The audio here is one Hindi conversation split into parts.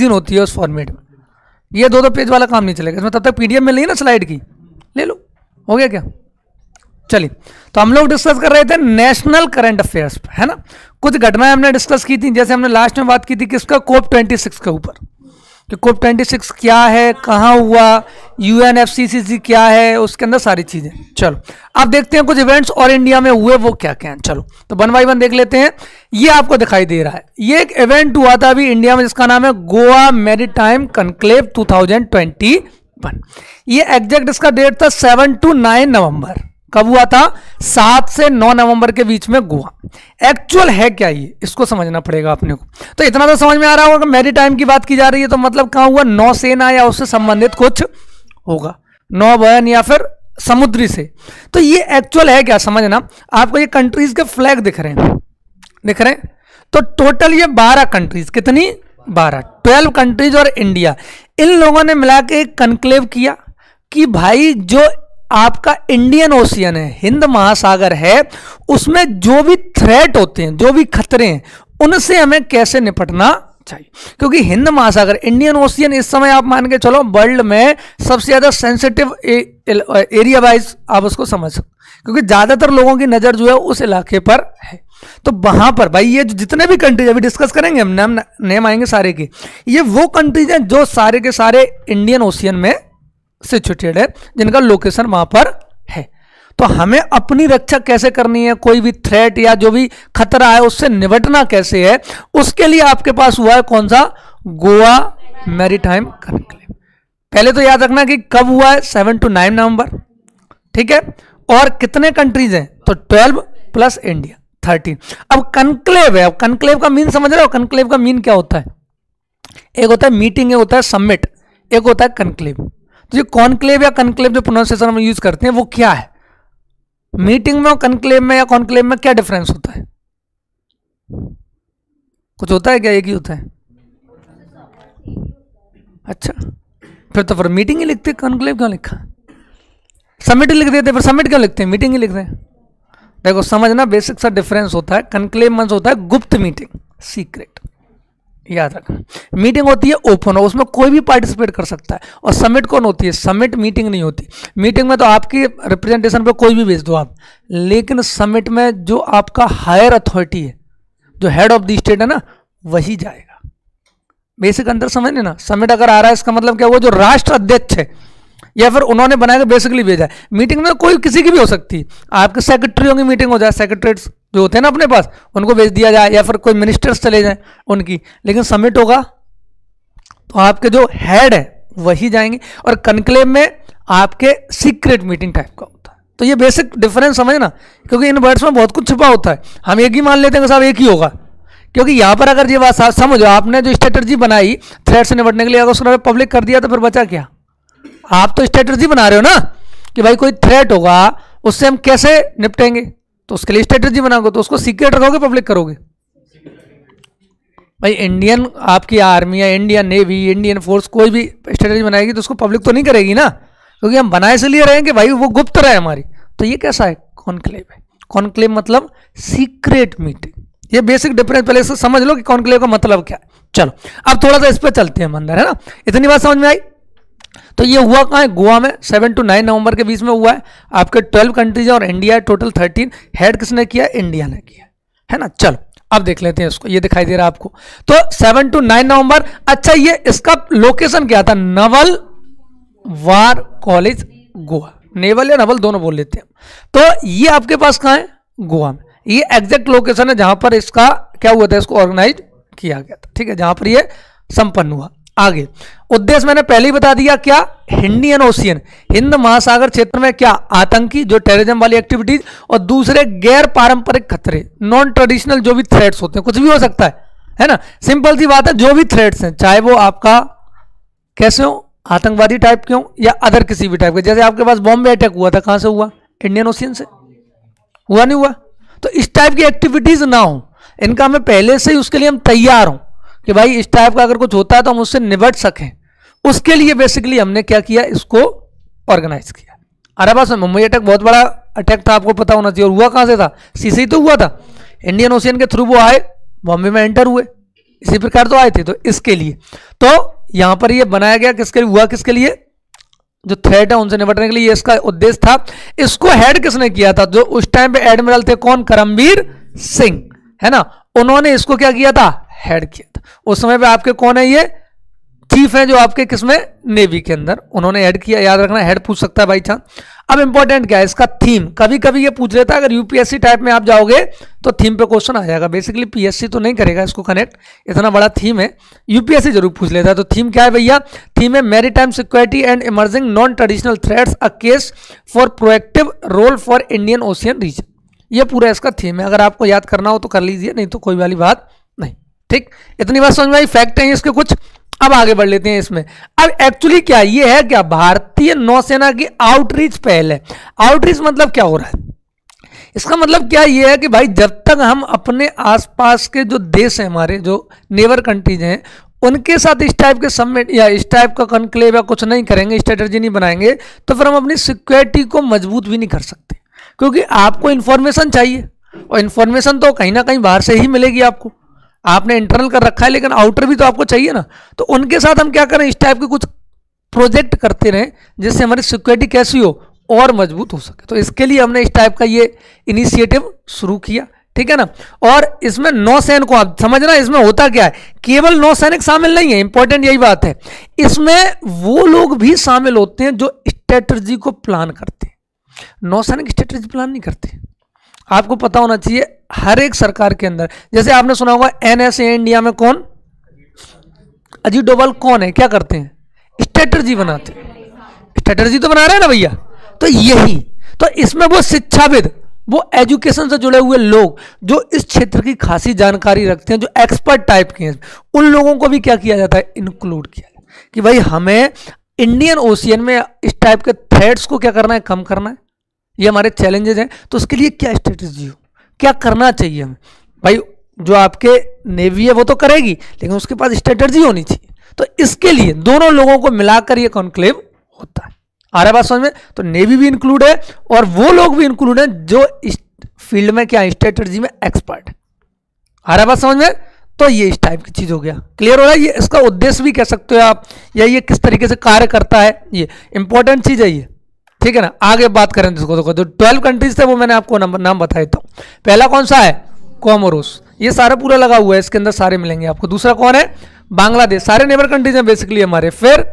दिन होती है उस फॉर्मेट में। ये दो दो पेज वाला काम नहीं चलेगा। इसमें तब तक पीडीएफ में रही है ना स्लाइड की? ले लो। हो गया क्या? चलिए तो हम लोग डिस्कस कर रहे थे नेशनल करंट अफेयर्स है ना? कुछ घटनाएँ हमने डिस्कस की थी, जैसे हमने लास्ट में बात की थी किसका कोप 26 के ऊपर। कि कोप 26 क्या है, कहाँ हुआ यूएनएफसीसीसी क्या है, उसके अंदर सारी चीज़ें। चलो, अब देखते हैं कुछ इवेंट्स और इंडिया में हुए, वो क्या क्या हैं। चलो तो वन बाई वन देख लेते हैं। ये आपको दिखाई दे रहा है। ये एक इवेंट हुआ था अभी इंडिया में, जिसका नाम है गोवा मेरीटाइम कनक्लेव 2021 ये एग्जैक्ट इसका डेट था सेवन टू नाइन नवंबर। कब हुआ था? सात से नौ नवंबर के बीच में गोवा। एक्चुअल है क्या ये? इसको समझना पड़ेगा अपने को। तो इतना तो समझ में आ रहा होगा मेरी टाइम की बात की जा रही है तो मतलब कहाँ हुआ? नौसेना या उससे संबंधित कुछ होगा। नौबयन या फिर समुद्री से। तो ये एक्चुअल है क्या? समझना। आपको ये कंट्रीज़ के फ्लैग दिख रहे हैं। दिख रहे हैं? तो टोटल ये बारह कंट्रीज़ कितनी? बारह। ट्वेल्व कंट्रीज़ और इंडिया इन लोगों ने मिला के एक कनक्लेव किया कि भाई, जो आपका इंडियन ओशियन है, हिंद महासागर है, उसमें जो भी थ्रेट होते हैं, जो भी खतरे हैं, उनसे हमें कैसे निपटना चाहिए? क्योंकि हिंद महासागर, इंडियन ओशियन इस समय आप मान के चलो वर्ल्ड में सबसे ज़्यादा सेंसिटिव एरिया वाइज आप उसको समझ सकते क्योंकि ज़्यादातर लोगों की नज़र जो है उस इलाके पर है। तो वहाँ पर भाई, ये जितने भी कंट्रीज़ अभी डिस्कस करेंगे हम नेम आएँगे सारे के, ये वो कंट्रीज़ हैं जो सारे के सारे इंडियन ओशियन में सिचुएटेड है जिनका लोकेशन वहाँ पर है। तो हमें अपनी रक्षा कैसे करनी है? कोई भी थ्रेट या जो भी खतरा है, उससे निपटना कैसे है? उसके लिए आपके पास हुआ है कौन सा? गोवा मैरीटाइम कनक्लेव पहले तो याद रखना कि कब हुआ है? सेवन टू नाइन नवंबर। ठीक है? और कितने कंट्रीज़ हैं? तो ट्वेल्व प्लस इंडिया थर्टीन अब कंक्लेव है। अब कनक्लेव का मीन समझ रहे हो? कनक्लेव का मीन क्या होता है? एक होता है मीटिंग एक होता है सबमिट एक होता है कनक्लेव तो ये कॉन्क्लेव या कनक्लेव जो प्रोनाउंसिएशन हम यूज़ करते हैं, वो क्या है? मीटिंग में और कनक्लेव में या कॉन्क्लेव में क्या डिफरेंस होता है? कुछ होता है क्या? एक ही होता है? अच्छा फिर तो फिर मीटिंग ही लिखते कॉन्क्लेव क्यों लिखा? सबमिट लिख देते फिर सबमिट क्यों लिखते हैं? मीटिंग ही लिखते हैं। देखो, समझना बेसिक सा डिफरेंस होता है कनक्लेव मंस होता है गुप्त मीटिंग सीक्रेट याद रखना। मीटिंग होती है ओपन उसमें कोई भी पार्टिसिपेट कर सकता है। और समिट कौन होती है? समिट मीटिंग नहीं होती। मीटिंग में तो आपकी रिप्रेजेंटेशन पे कोई भी भेज दो आप। लेकिन समिट में जो आपका हायर अथॉरिटी है, जो हेड ऑफ़ द स्टेट है ना, वही जाएगा। बेसिक अंतर समझ नहीं ना। समिट अगर आ रहा है, इसका मतलब क्या? वो जो राष्ट्र अध्यक्ष है, या फिर उन्होंने बनाया बेसिकली भेजा है। मीटिंग में कोई किसी की भी हो सकती। है आपके सेक्रेटरियों की मीटिंग हो जाए। सेक्रेटरीज जो होते हैं ना अपने पास, उनको भेज दिया जाए या फिर कोई मिनिस्टर्स चले जाए उनकी। लेकिन समिट होगा तो आपके जो हेड है, वही जाएँगे और कनक्लेव में आपके सीक्रेट मीटिंग टाइप का होता है। तो ये बेसिक डिफरेंस समझना, क्योंकि इन वर्ड्स में बहुत कुछ छुपा होता है। हम एक ही मान लेते हैं कि साहब एक ही होगा। क्योंकि यहाँ पर अगर ये बात समझो, आपने जो स्ट्रेटर्जी बनाई थ्रेड से निपटने के लिए अगर उसने पब्लिक कर दिया तो फिर बचा क्या? आप तो स्ट्रेटर्जी बना रहे हो ना, कि भाई कोई थ्रेट होगा, उससे हम कैसे निपटेंगे? तो उसके लिए स्ट्रेटजी बनाओगे तो उसको सीक्रेट रखोगे पब्लिक करोगे? भाई इंडियन आपकी आर्मी या इंडियन नेवी इंडियन फोर्स कोई भी स्ट्रेटजी बनाएगी तो उसको पब्लिक तो नहीं करेगी ना? क्योंकि हम बनाए इसलिए रहेंगे भाई, वो गुप्त रहे हमारी। तो ये कैसा है? कॉन्क्लेव है। कॉन्क्लेव मतलब सीक्रेट मीटिंग ये बेसिक डिफरेंस पहले समझ लो कि कॉन्क्लेव का मतलब क्या है। चलो, अब थोड़ा सा इस पर चलते हैं अंदर, है ना? इतनी बात समझ में आई? तो ये हुआ कहाँ है? गोवा में सेवन टू नाइन नवंबर के बीच में हुआ है। आपके ट्वेल्व कंट्रीज़ और इंडिया टोटल थर्टीन हेड किसने किया इंडिया ने किया है। ना? चलो, अब देख लेते हैं इसको। ये दिखाई दे रहा है आपको। तो सेवन टू नाइन नवंबर अच्छा ये इसका लोकेशन क्या था? Naval war college Goa naval या नवल दोनों बोल लेते हैं। तो ये आपके पास कहाँ है? गोवा में। ये एग्जैक्ट लोकेशन है जहाँ पर इसका क्या हुआ था? इसको ऑर्गेनाइज किया गया था। ठीक है, जहाँ पर ये संपन्न हुआ। आगे। उद्देश्य मैंने पहले ही बता दिया, क्या? Indian ocean. हिंद महासागर क्षेत्र में क्या? आतंकी, जो टेररिज्म वाली एक्टिविटीज़ और दूसरे गैर पारंपरिक खतरे नॉन ट्रेडिशनल जो भी थ्रेट्स होते हैं, कुछ भी हो सकता है है ना? सिंपल सी बात है, जो भी थ्रेट्स हैं, चाहे वो आपका, कैसे हो, आतंकवादी टाइप के हो या अदर किसी भी टाइप के, जैसे आपके पास बॉम्बे अटैक हुआ था, कहाँ से हुआ? इंडियन ओशियन से। हुआ नहीं हुआ? तो इस टाइप की एक्टिविटीज़ ना हो। इनका मैं पहले से ही उसके लिए हम तैयार हूँ। कि भाई इस टाइप का अगर कुछ होता है तो हम उससे निपट सकें। उसके लिए बेसिकली हमने क्या किया? इसको ऑर्गेनाइज किया। अरे बस मुंबई अटैक बहुत बड़ा अटैक था, आपको पता होना चाहिए। और हुआ कहाँ से था? सीसी तो हुआ था। इंडियन ओशियन के थ्रू वो आए बॉम्बे में एंटर हुए। इसी प्रकार तो आए थे तो इसके लिए। तो यहाँ पर ये बनाया गया किसके लिए? हुआ किसके लिए? जो थ्रेट है उनसे निपटने के लिए इसका उद्देश्य था। इसको हेड किसने किया था? जो उस टाइम पे एडमिरल थे कौन? करमवीर सिंह, है ना? उन्होंने इसको क्या किया था? हेड किया उस समय पे आपके कौन है ये? चीफ है जो आपके किसमें नेवी के अंदर। उन्होंने ऐड किया, याद रखना हेड पूछ सकता है भाई चाँद अब इंपॉर्टेंट क्या है? इसका थीम कभी कभी ये पूछ लेता है, अगर यूपीएससी टाइप में आप जाओगे तो थीम पे क्वेश्चन आ जाएगा बेसिकली पीएससी तो नहीं करेगा इसको कनेक्ट इतना बड़ा थीम है। यूपीएससी ज़रूर पूछ लेता है। तो थीम क्या है भैया? थीम है maritime security and emerging non traditional threats a case for proactive role for Indian Ocean region ये पूरा इसका थीम है। अगर आपको याद करना हो तो कर लीजिए, नहीं तो कोई वाली बात ठीक? इतनी बात समझ में आई? फैक्ट है, इसके कुछ। अब आगे बढ़ लेते हैं इसमें। अब एक्चुअली क्या, ये है क्या? भारतीय नौसेना की आउटरीच पहल है। आउटरीच मतलब क्या हो रहा है? इसका मतलब क्या ये है कि भाई, जब तक हम अपने आसपास के जो देश हैं, हमारे जो नेबर कंट्रीज़ हैं, उनके साथ इस टाइप के समिट या इस टाइप का कनक्लेव या कुछ नहीं करेंगे स्ट्रेटजी नहीं बनाएँगे तो फिर हम अपनी सिक्योरिटी को मज़बूत भी नहीं कर सकते। क्योंकि आपको इन्फॉर्मेशन चाहिए। और इन्फॉर्मेशन तो कहीं ना कहीं बाहर से ही मिलेगी आपको। आपने इंटरनल कर रखा है, लेकिन आउटर भी तो आपको चाहिए ना। तो उनके साथ हम क्या करें, इस टाइप के कुछ प्रोजेक्ट करते रहें, जिससे हमारी सिक्योरिटी कैसी हो और मज़बूत हो सके। तो इसके लिए हमने इस टाइप का ये इनिशिएटिव शुरू किया, ठीक है ना? और इसमें नौसैन को आप समझना, इसमें होता क्या है? केवल नौसैनिक शामिल नहीं है इंपॉर्टेंट यही बात है। इसमें वो लोग भी शामिल होते हैं जो स्ट्रेटजी को प्लान करते हैं। नौसैनिक स्ट्रेटजी प्लान नहीं करते। आपको पता होना चाहिए हर एक सरकार के अंदर। जैसे आपने सुना होगा एनएसए इंडिया में कौन? अजीत डोभाल कौन है? क्या करते हैं? स्ट्रेटर्जी बनाते हैं। स्ट्रेटर्जी तो बना रहे हैं ना भैया? तो यही। तो इसमें वो शिक्षाविद, वो एजुकेशन से जुड़े हुए लोग, जो इस क्षेत्र की खासी जानकारी रखते हैं, जो एक्सपर्ट टाइप के हैं, उन लोगों को भी क्या किया जाता है? इंक्लूड किया जाता है। कि भाई, हमें इंडियन ओशियन में इस टाइप के थ्रेड्स को क्या करना है? कम करना है। ये हमारे चैलेंजेस हैं तो उसके लिए क्या स्ट्रेटेजी हो? क्या करना चाहिए हमें? भाई, जो आपके नेवी है, वो तो करेगी, लेकिन उसके पास स्ट्रेटर्जी होनी चाहिए। तो इसके लिए दोनों लोगों को मिलाकर ये कॉन्क्लेव होता है। आ रहा बात समझ में? तो नेवी भी इंक्लूड है, और वो लोग भी इंक्लूड है, जो इस फ़ील्ड में क्या स्ट्रेटर्जी में एक्सपर्ट है। आ रहा बात समझ में? तो ये इस टाइप की चीज़ हो गया। क्लियर हो रहा है? ये इसका उद्देश्य भी कह सकते हो आप, या ये किस तरीके से कार्य करता है, ये इंपॉर्टेंट चीज़ है ये। ठीक है ना? आगे बात करें तो ट्वेल्व कंट्रीज़ थे, वो मैंने आपको नंबर नाम बताया था पहला कौन सा है? कोमोरोस। ये सारा पूरा लगा हुआ है, इसके अंदर सारे मिलेंगे आपको। दूसरा कौन है? बांग्लादेश। सारे नेबर कंट्रीज़ हैं बेसिकली हमारे। फिर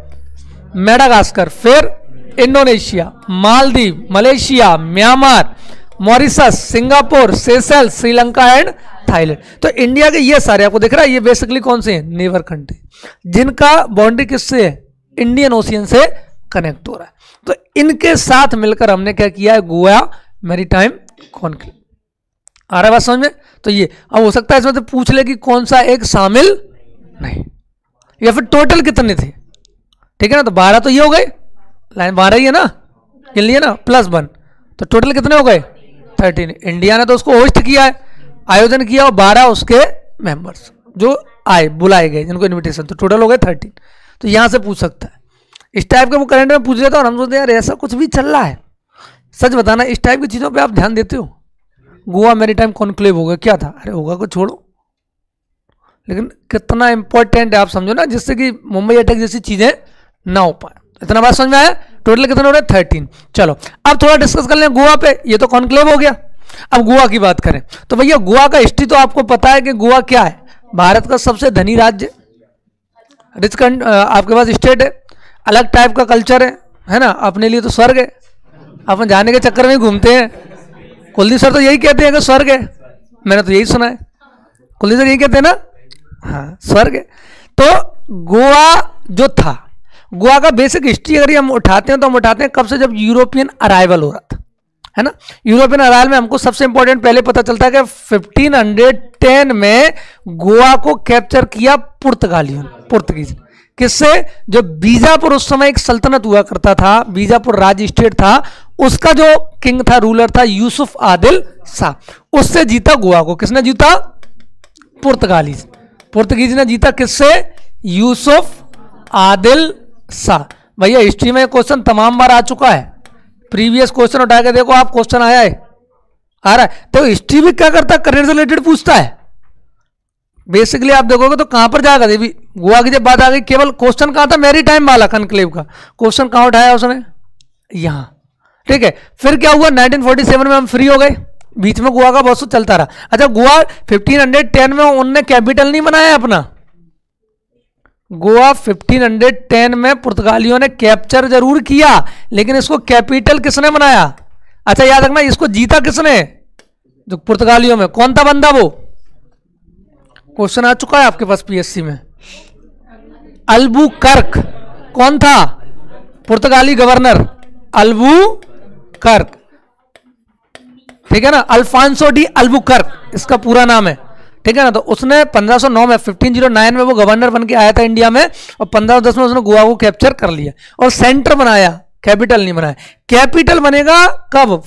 मेडागास्कर, फिर Indonesia, Maldives, Malaysia, Myanmar Mauritius Singapore, Seychelles, Sri Lanka and Thailand. तो इंडिया के ये सारे, आपको दिख रहा है, ये बेसिकली कौन से हैं? नेबर कंट्री जिनका बाउंड्री किससे है? इंडियन ओशियन से कनेक्ट हो रहा है। तो इनके साथ मिलकर हमने क्या किया है? गोवा मेरी टाइम कॉन्क्लेव आ रहा है बात समझ में? तो ये, अब हो सकता है इसमें तो पूछ ले कि कौन सा एक शामिल नहीं। या फिर टोटल कितने थे? ठीक है ना? तो बारह तो ये हो गए। लाइन बारह ही है ना? गिन लिए ना? प्लस वन तो टोटल कितने हो गए? थर्टीन इंडिया ने तो उसको होस्ट किया है। आयोजन किया और बारह उसके मेंबर्स जो आए, बुलाए गए, जिनको इनविटेशन तो टोटल हो गए थर्टीन तो यहाँ से पूछ सकता है। इस टाइप के वो करंट में पूछ लेता और हम सोचते हैं, यार, ऐसा कुछ भी चल रहा है। सच बताना, इस टाइप की चीज़ों पे आप ध्यान देते हो। गोवा मेरी टाइम कॉन्क्लेव होगा क्या था? अरे, होगा को छोड़ो। लेकिन कितना इंपॉर्टेंट है, आप समझो ना, जिससे कि मुंबई अटैक जैसी चीज़ें ना हो पाए। इतना बात समझ में आया? टोटल कितना हो रहे थर्टीन चलो, अब थोड़ा डिस्कस कर लें गोवा पे। ये तो कॉन्क्लेव हो गया। अब गोवा की बात करें। तो भैया, गोवा का हिस्ट्री तो आपको पता है कि गोवा क्या है? भारत का सबसे धनी राज्य। रिच कंट आपके पास स्टेट है। अलग टाइप का कल्चर है है ना? अपने लिए तो स्वर्ग है। अपन जाने के चक्कर में घूमते हैं। कुलदीप सर तो यही कहते हैं कि स्वर्ग है। मैंने तो यही सुना है। कुलदीप सर यही कहते हैं ना? हाँ स्वर्ग है। तो गोवा जो था, गोवा का बेसिक हिस्ट्री अगर हम उठाते हैं तो हम उठाते हैं कब से जब यूरोपियन अराइवल हो रहा था, है ना? यूरोपियन अराइवल में हमको सबसे इंपॉर्टेंट पहले पता चलता है कि 1510 में गोवा को कैप्चर किया पुर्तगालियों पुर्तगीज किससे? जो बीजापुर उस समय एक सल्तनत हुआ करता था, बीजापुर राज स्टेट था, उसका जो किंग था, रूलर था, यूसुफ आदिल शाह। उससे जीता गोवा को। किसने जीता? पुर्तगालीज पुर्तगीज ने जीता किससे? यूसुफ आदिल शाह। भैया, हिस्ट्री में क्वेश्चन तमाम बार आ चुका है। प्रीवियस क्वेश्चन उठा के देखो, आप क्वेश्चन आया है। आ रहा है। तो हिस्ट्री भी क्या करता है? करियर से रिलेटेड पूछता है। बेसिकली आप देखोगे तो कहाँ पर जाएगा? देवी गोवा की जब बात आ गई, केवल क्वेश्चन कहाँ था? मेरी टाइम वाला कनक्लेव का। क्वेश्चन कहाँ उठाया उसने? यहाँ। ठीक है? फिर क्या हुआ? 1947 में हम फ्री हो गए। बीच में गोवा का बहुत चलता रहा। अच्छा गोवा 1510 में उनने कैपिटल नहीं बनाया अपना। गोवा 1510 में पुर्तगालियों ने कैप्चर ज़रूर किया, लेकिन इसको कैपिटल किसने बनाया? अच्छा याद रखना, इसको जीता किसने? जो पुर्तगालियों में। कौन था बंदा वो? क्वेश्चन आ चुका है आपके पास पीएससी में? अल्बू कर्क कौन था? पुर्तगाली गवर्नर। अल्बू कर्क ठीक है ना? अल्फांसो डी अल्बू कर्क इसका पूरा नाम है। ठीक है ना? तो उसने 1509 में 1509 में वो गवर्नर बन के आया था इंडिया में और 1510 में उसने गोवा को कैप्चर कर लिया और सेंटर बनाया। कैपिटल नहीं बनाया। कैपिटल बनेगा कब?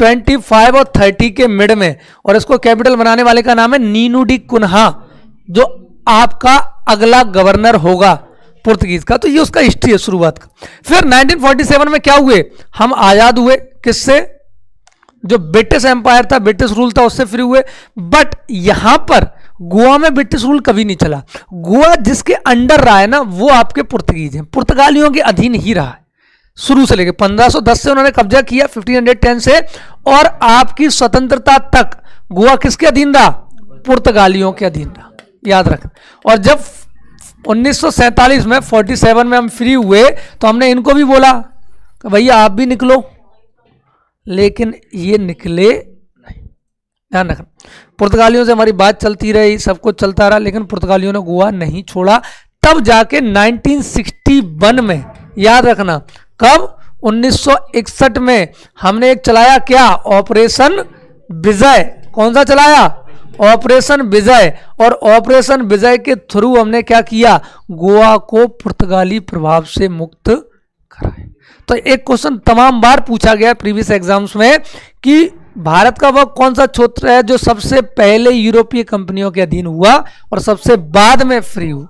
1525 और 30 के मिड में, और इसको कैपिटल बनाने वाले का नाम है नीनू डी कुन्हा, जो आपका अगला गवर्नर होगा पुर्तगीज का। तो ये उसका हिस्ट्री है, शुरुआत का। फिर 1947 में क्या हुए? हम आज़ाद हुए। किससे? जो ब्रिटिश एम्पायर था, ब्रिटिश रूल था, उससे फ्री हुए। बट यहाँ पर गोवा में ब्रिटिश रूल कभी नहीं चला। गोवा जिसके अंडर रहा है ना, वो आपके पुर्तगीज हैं। पुर्तगालियों के अधीन ही रहा है। शुरू से लेकर 1510 से उन्होंने कब्जा किया 1510 से। और आपकी स्वतंत्रता तक। गोवा किसके अधीन रहा? पुर्तगालियों के अधीन रहा। याद रख। और जब 1947 में 47 में हम फ्री हुए तो हमने इनको भी बोला भैया, आप भी निकलो। लेकिन ये निकले नहीं। ध्यान रखना। पुर्तगालियों से हमारी बात चलती रही, सब कुछ चलता रहा, लेकिन पुर्तगालियों ने गोवा नहीं छोड़ा। तब जाके 1961 में, याद रखना, कब? 1961 में हमने एक चलाया क्या? ऑपरेशन विजय। कौन सा चलाया? ऑपरेशन विजय। और ऑपरेशन विजय के थ्रू हमने क्या किया? गोवा को पुर्तगाली प्रभाव से मुक्त कराया। तो एक क्वेश्चन तमाम बार पूछा गया प्रीवियस एग्ज़ाम्स में कि भारत का वह कौन सा क्षेत्र है जो सबसे पहले यूरोपीय कंपनियों के अधीन हुआ और सबसे बाद में फ्री हुआ?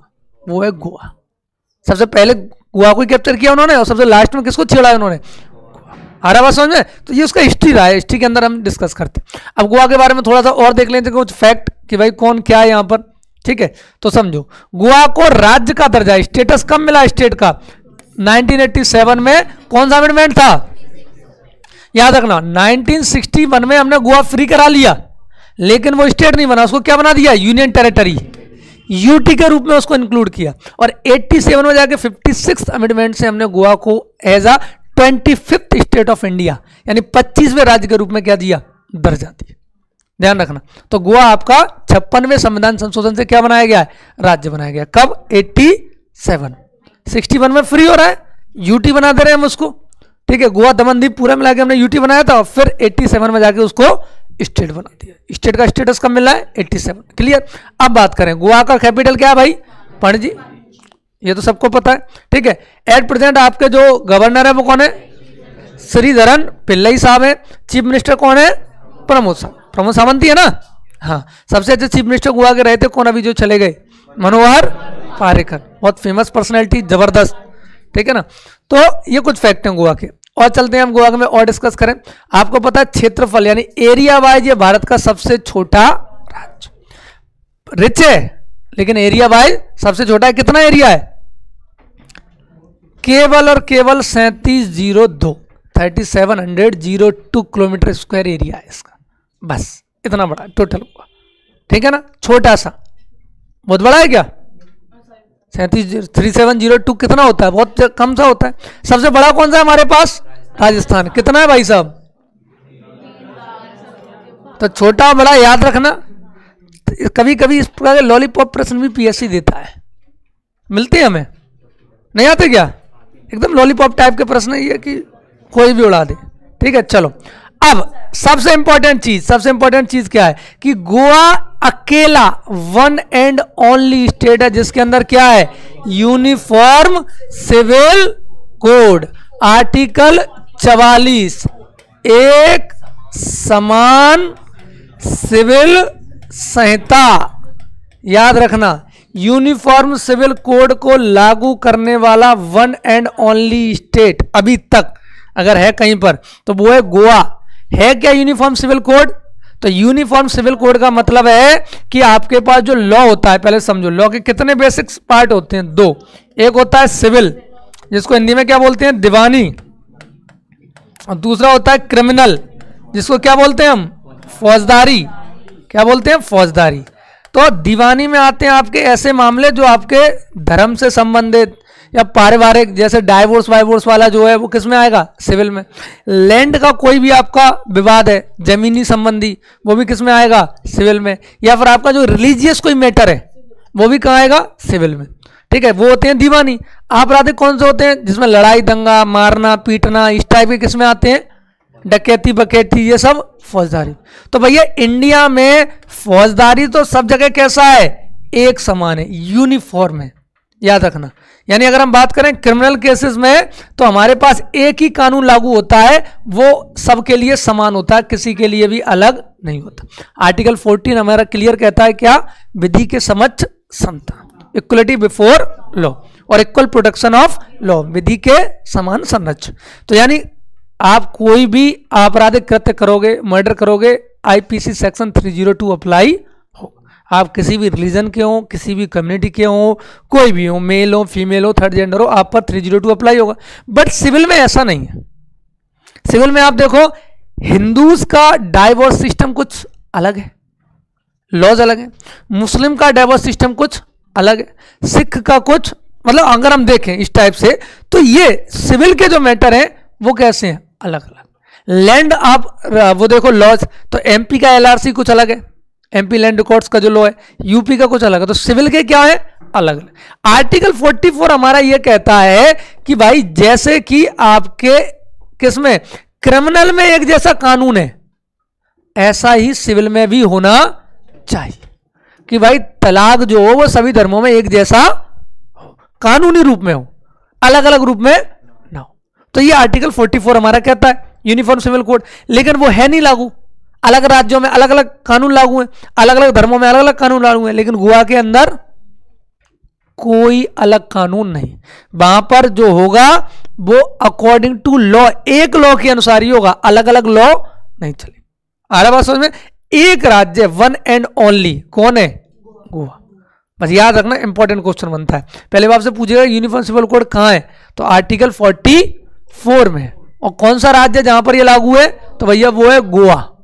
वो है गोवा। सबसे पहले गोवा को कैप्चर किया उन्होंने और सबसे लास्ट में किसको छेड़ा उन्होंने? आ रहा बात समझ में? तो ये उसका हिस्ट्री रहा है। हिस्ट्री के अंदर हम डिस्कस करते हैं। अब गोवा के बारे में थोड़ा सा और देख लेते कुछ फैक्ट कि भाई कौन क्या है यहाँ पर। ठीक है? तो समझो गोवा को राज्य का दर्जा स्टेटस कब मिला स्टेट का? 1987 में कौन सा अमेंडमेंट था? याद रखना 1961 में हमने गोवा फ्री करा लिया, लेकिन वो स्टेट नहीं बना, उसको क्या बना दिया? यूनियन टेरिटरी यूटी के रूप में उसको इंक्लूड किया। और 87 में जाके 56 अमेंडमेंट से हमने गोवा को as a twenty state of India यानी 25वें राज्य के रूप में क्या दिया? दर्जा दिया। ध्यान रखना। तो गोवा आपका छप्पनवें संविधान संशोधन से क्या बनाया गया है? राज्य बनाया गया। कब? 87 61 में फ्री हो रहा है। यूटी बना दे रहे हैं हम उसको। ठीक है, गोवा दमनदीप पूरा मिला के हमने यूटी बनाया था और फिर 87 में जाके उसको स्टेट बना दिया। स्टेट का स्टेटस कब मिला है? 87 क्लियर? अब बात करें, गोवा का कैपिटल क्या है भाई? जी ये तो सबको पता है। ठीक है एट प्रेजेंट आपके जो गवर्नर है वो कौन है? श्रीधरन पिल्लई साहब है। चीफ मिनिस्टर कौन है? प्रमोद साहब। प्रमोद सावंती है ना? हाँ। सबसे अच्छे चीफ मिनिस्टर गोवा के रहे थे कौन अभी जो चले गए? मनोहर पारेकर। बहुत फ़ेमस पर्सनैलिटी ज़बरदस्त। ठीक है ना? तो ये कुछ फैक्ट हैं गोवा के। और चलते हैं हम गोवा में और डिस्कस करें। आपको पता है क्षेत्रफल, यानी एरिया वाइज ये भारत का सबसे छोटा राज्य। रिच है, लेकिन एरिया वाइज सबसे छोटा है। कितना एरिया है? केवल और केवल सैंतीस ज़ीरो दो, thirty seven hundred zero two kilometre square area है इसका। बस, इतना बड़ा टोटल हुआ। ठीक है ना? छोटा सा। बहुत बड़ा है क्या? सैंतीस थ्री सेवन ज़ीरो टू कितना होता है? बहुत कम सा होता है। सबसे बड़ा कौन सा है हमारे पास? राजस्थान। कितना है भाई साहब? तो छोटा बड़ा याद रखना कभी कभी इस प्रकार के लॉलीपॉप प्रश्न भी पीएससी देता है। मिलते हैं हमें। नहीं आते क्या? एकदम लॉलीपॉप टाइप के प्रश्न ये कि कोई भी उड़ा दे। ठीक है, चलो। अब सबसे इंपॉर्टेंट चीज़, सबसे इंपॉर्टेंट चीज़ क्या है कि गोवा अकेला वन एंड ओनली स्टेट है, जिसके अंदर क्या है? यूनिफॉर्म सिविल कोड आर्टिकल चवालीस। एक समान सिविल संहिता। याद रखना, यूनिफॉर्म सिविल कोड को लागू करने वाला वन एंड ओनली स्टेट अभी तक, अगर है कहीं पर तो वो है गोवा। है क्या यूनिफॉर्म सिविल कोड? तो यूनिफॉर्म सिविल कोड का मतलब है कि आपके पास जो लॉ होता है, पहले समझो, लॉ के कितने बेसिक पार्ट होते हैं? दो। एक होता है सिविल, जिसको हिंदी में क्या बोलते हैं? दीवानी। और दूसरा होता है क्रिमिनल जिसको क्या बोलते हैं हम? फौजदारी। क्या बोलते हैं? फौजदारी। तो दीवानी में आते हैं आपके ऐसे मामले जो आपके धर्म से संबंधित या पारिवारिक, जैसे डाइवोर्स वाइवोर्स वाला जो है, वो किसमें आएगा? सिविल में। लैंड का कोई भी आपका विवाद है, जमीनी संबंधी, वो भी किसमें आएगा? सिविल में। या फिर आपका जो रिलीजियस कोई मैटर है, वो भी कहाँ आएगा? सिविल में। ठीक है, वो होते हैं दीवानी। आपराधिक कौन से होते हैं? जिसमें लड़ाई, दंगा, मारना, पीटना, इस टाइप के किसमें आते हैं? डकैती, बकैती, ये सब फौजदारी। तो भैया, इंडिया में फौजदारी तो सब जगह कैसा है? एक समान है यूनिफॉर्म है। याद रखना। यानी अगर हम बात करें क्रिमिनल केसेस में तो हमारे पास एक ही कानून लागू होता है, वो सबके लिए समान होता है, किसी के लिए भी अलग नहीं होता। आर्टिकल 14 हमारा क्लियर कहता है क्या? विधि के समझ समता इक्वलिटी बिफोर लॉ और इक्वल प्रोटेक्शन ऑफ़ लॉ विधि के समान संरक्षण तो यानी आप कोई भी आपराधिक कृत्य करोगे मर्डर करोगे आईपीसी सेक्शन 302 अप्लाई हो। आप किसी भी रिलीजन के हो, किसी भी कम्युनिटी के हो, कोई भी हो मेल हो फीमेल हो थर्ड जेंडर हो, आप पर 302 अप्लाई होगा। बट सिविल में ऐसा नहीं है। सिविल में आप देखो हिंदूज का डाइवोर्स सिस्टम कुछ अलग है। लॉज अलग है। मुस्लिम का डाइवोर्स सिस्टम कुछ अलग है। सिख का कुछ मतलब अगर हम देखें इस टाइप से तो ये सिविल के जो मैटर हैं, वो कैसे हैं? अलग अलग। लैंड आप, वो देखो लॉज तो एमपी का एलआरसी कुछ अलग है। एमपी लैंड रिकॉर्ड्स का जो लॉ है यूपी का कुछ अलग है। तो सिविल के क्या है? अलग अलग। आर्टिकल 44 हमारा ये कहता है कि भाई, जैसे कि आपके किसमें क्रिमिनल में एक जैसा कानून है। ऐसा ही सिविल में भी होना चाहिए। कि भाई, तलाक जो हो, वो सभी धर्मों में एक जैसा कानूनी रूप में हो अलग अलग रूप में ना हो। तो ये आर्टिकल 44 हमारा कहता है यूनिफॉर्म सिविल कोड लेकिन वो है नहीं लागू। अलग राज्यों में अलग अलग कानून लागू है अलग अलग धर्मों में अलग अलग कानून लागू है, लेकिन गोवा के अंदर कोई अलग कानून नहीं। वहाँ पर जो होगा, वो अकॉर्डिंग टू लॉ एक लॉ के अनुसार ही होगा अलग अलग लॉ नहीं चले। आ रहा बात समझ में? एक राज्य वन एंड ओनली कौन है? बस याद रखना इंपॉर्टेंट क्वेश्चन बनता है। पहले बार से पूछेगा यूनिफॉर्म सिविल कोड कहाँ है? तो आर्टिकल 44 में और कौन सा राज्य है जहाँ पर ये लागू है? तो भैया वो है गोवा।